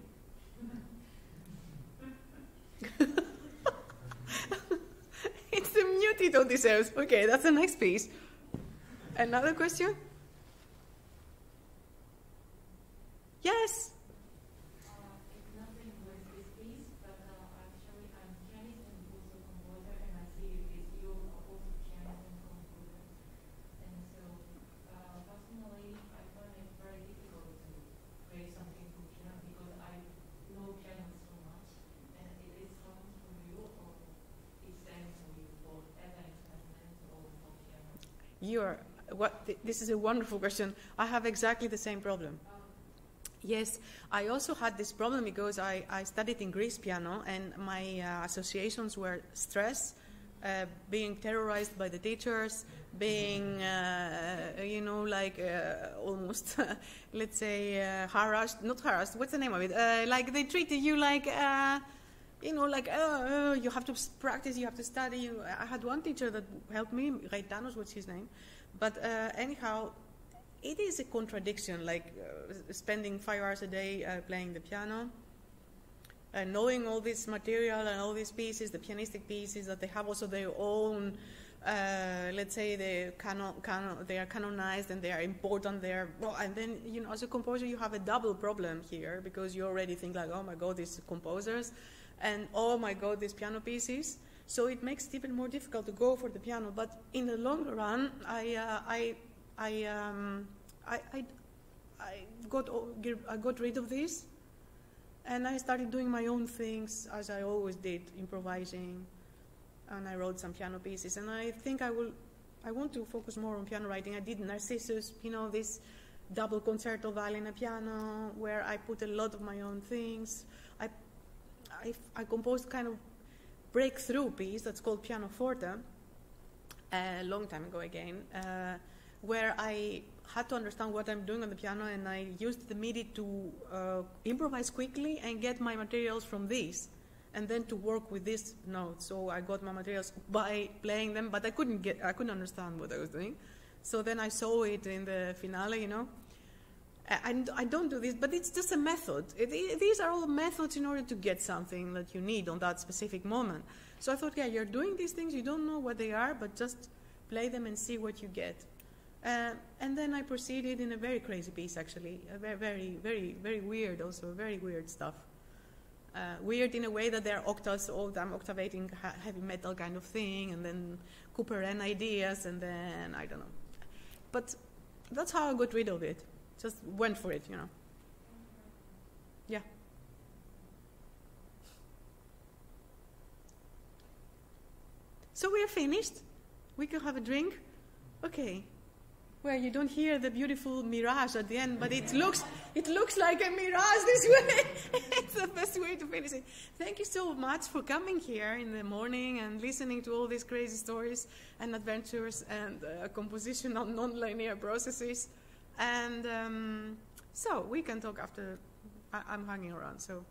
it's the muted Odysseus. Okay, that's the next piece. Another question? Yes.
Uh, it's nothing with this piece, but uh, actually I'm pianist and also composer, and I see it's you are also pianist and composer. And so, uh, personally, I find it very difficult to create something for piano because I know piano so much, and it is hard for you, or it's same for you for other instruments or for piano.
You are what? th- This is a wonderful question. I have exactly the same problem. Yes, I also had this problem because I, I studied in Greece piano, and my uh, associations were stress, uh, being terrorized by the teachers, being, uh, you know, like uh, almost, let's say, uh, harassed, not harassed, what's the name of it? Uh, like they treated you like, uh, you know, like, oh, oh, you have to practice, you have to study. I had one teacher that helped me, Gaetanos, what's his name? But uh, anyhow, it is a contradiction, like uh, spending five hours a day uh, playing the piano, and knowing all this material and all these pieces, the pianistic pieces, that they have also their own uh, let's say they canon, canon, they are canonized and they are important. They are well, and then you know, as a composer, you have a double problem here because you already think like, oh my god, these composers, and oh my god, these piano pieces. So it makes it even more difficult to go for the piano. But in the long run, I, uh, I, I, um, I, I, I got I got rid of this, and I started doing my own things as I always did, improvising, and I wrote some piano pieces. And I think I will, I want to focus more on piano writing. I did Narcissus, you know, this double concerto violin and piano, where I put a lot of my own things. I, I, composed kind of breakthrough piece that's called Piano Forte, a long time ago again, uh, where I had to understand what I'm doing on the piano and I used the MIDI to uh, improvise quickly and get my materials from this and then to work with this note. So I got my materials by playing them, but I couldn't get, I couldn't understand what I was doing. So then I saw it in the finale, you know. And I don't do this, but it's just a method. It, it, these are all methods in order to get something that you need on that specific moment. So I thought, yeah, you're doing these things, you don't know what they are, but just play them and see what you get. Uh, and then I proceeded in a very crazy piece, actually, a very, very, very, very weird, also very weird stuff. Uh, weird in a way that there are octaves, all I'm octavating heavy metal kind of thing, and then Cooper and ideas, and then I don't know. But that's how I got rid of it. Just went for it, you know. Yeah. So we are finished. We can have a drink. Okay. Well, you don't hear the beautiful mirage at the end, but it looks it looks like a mirage this way. it's the best way to finish it. Thank you so much for coming here in the morning and listening to all these crazy stories and adventures and uh, composition on non-linear processes. And um, so we can talk after. I- I'm hanging around. So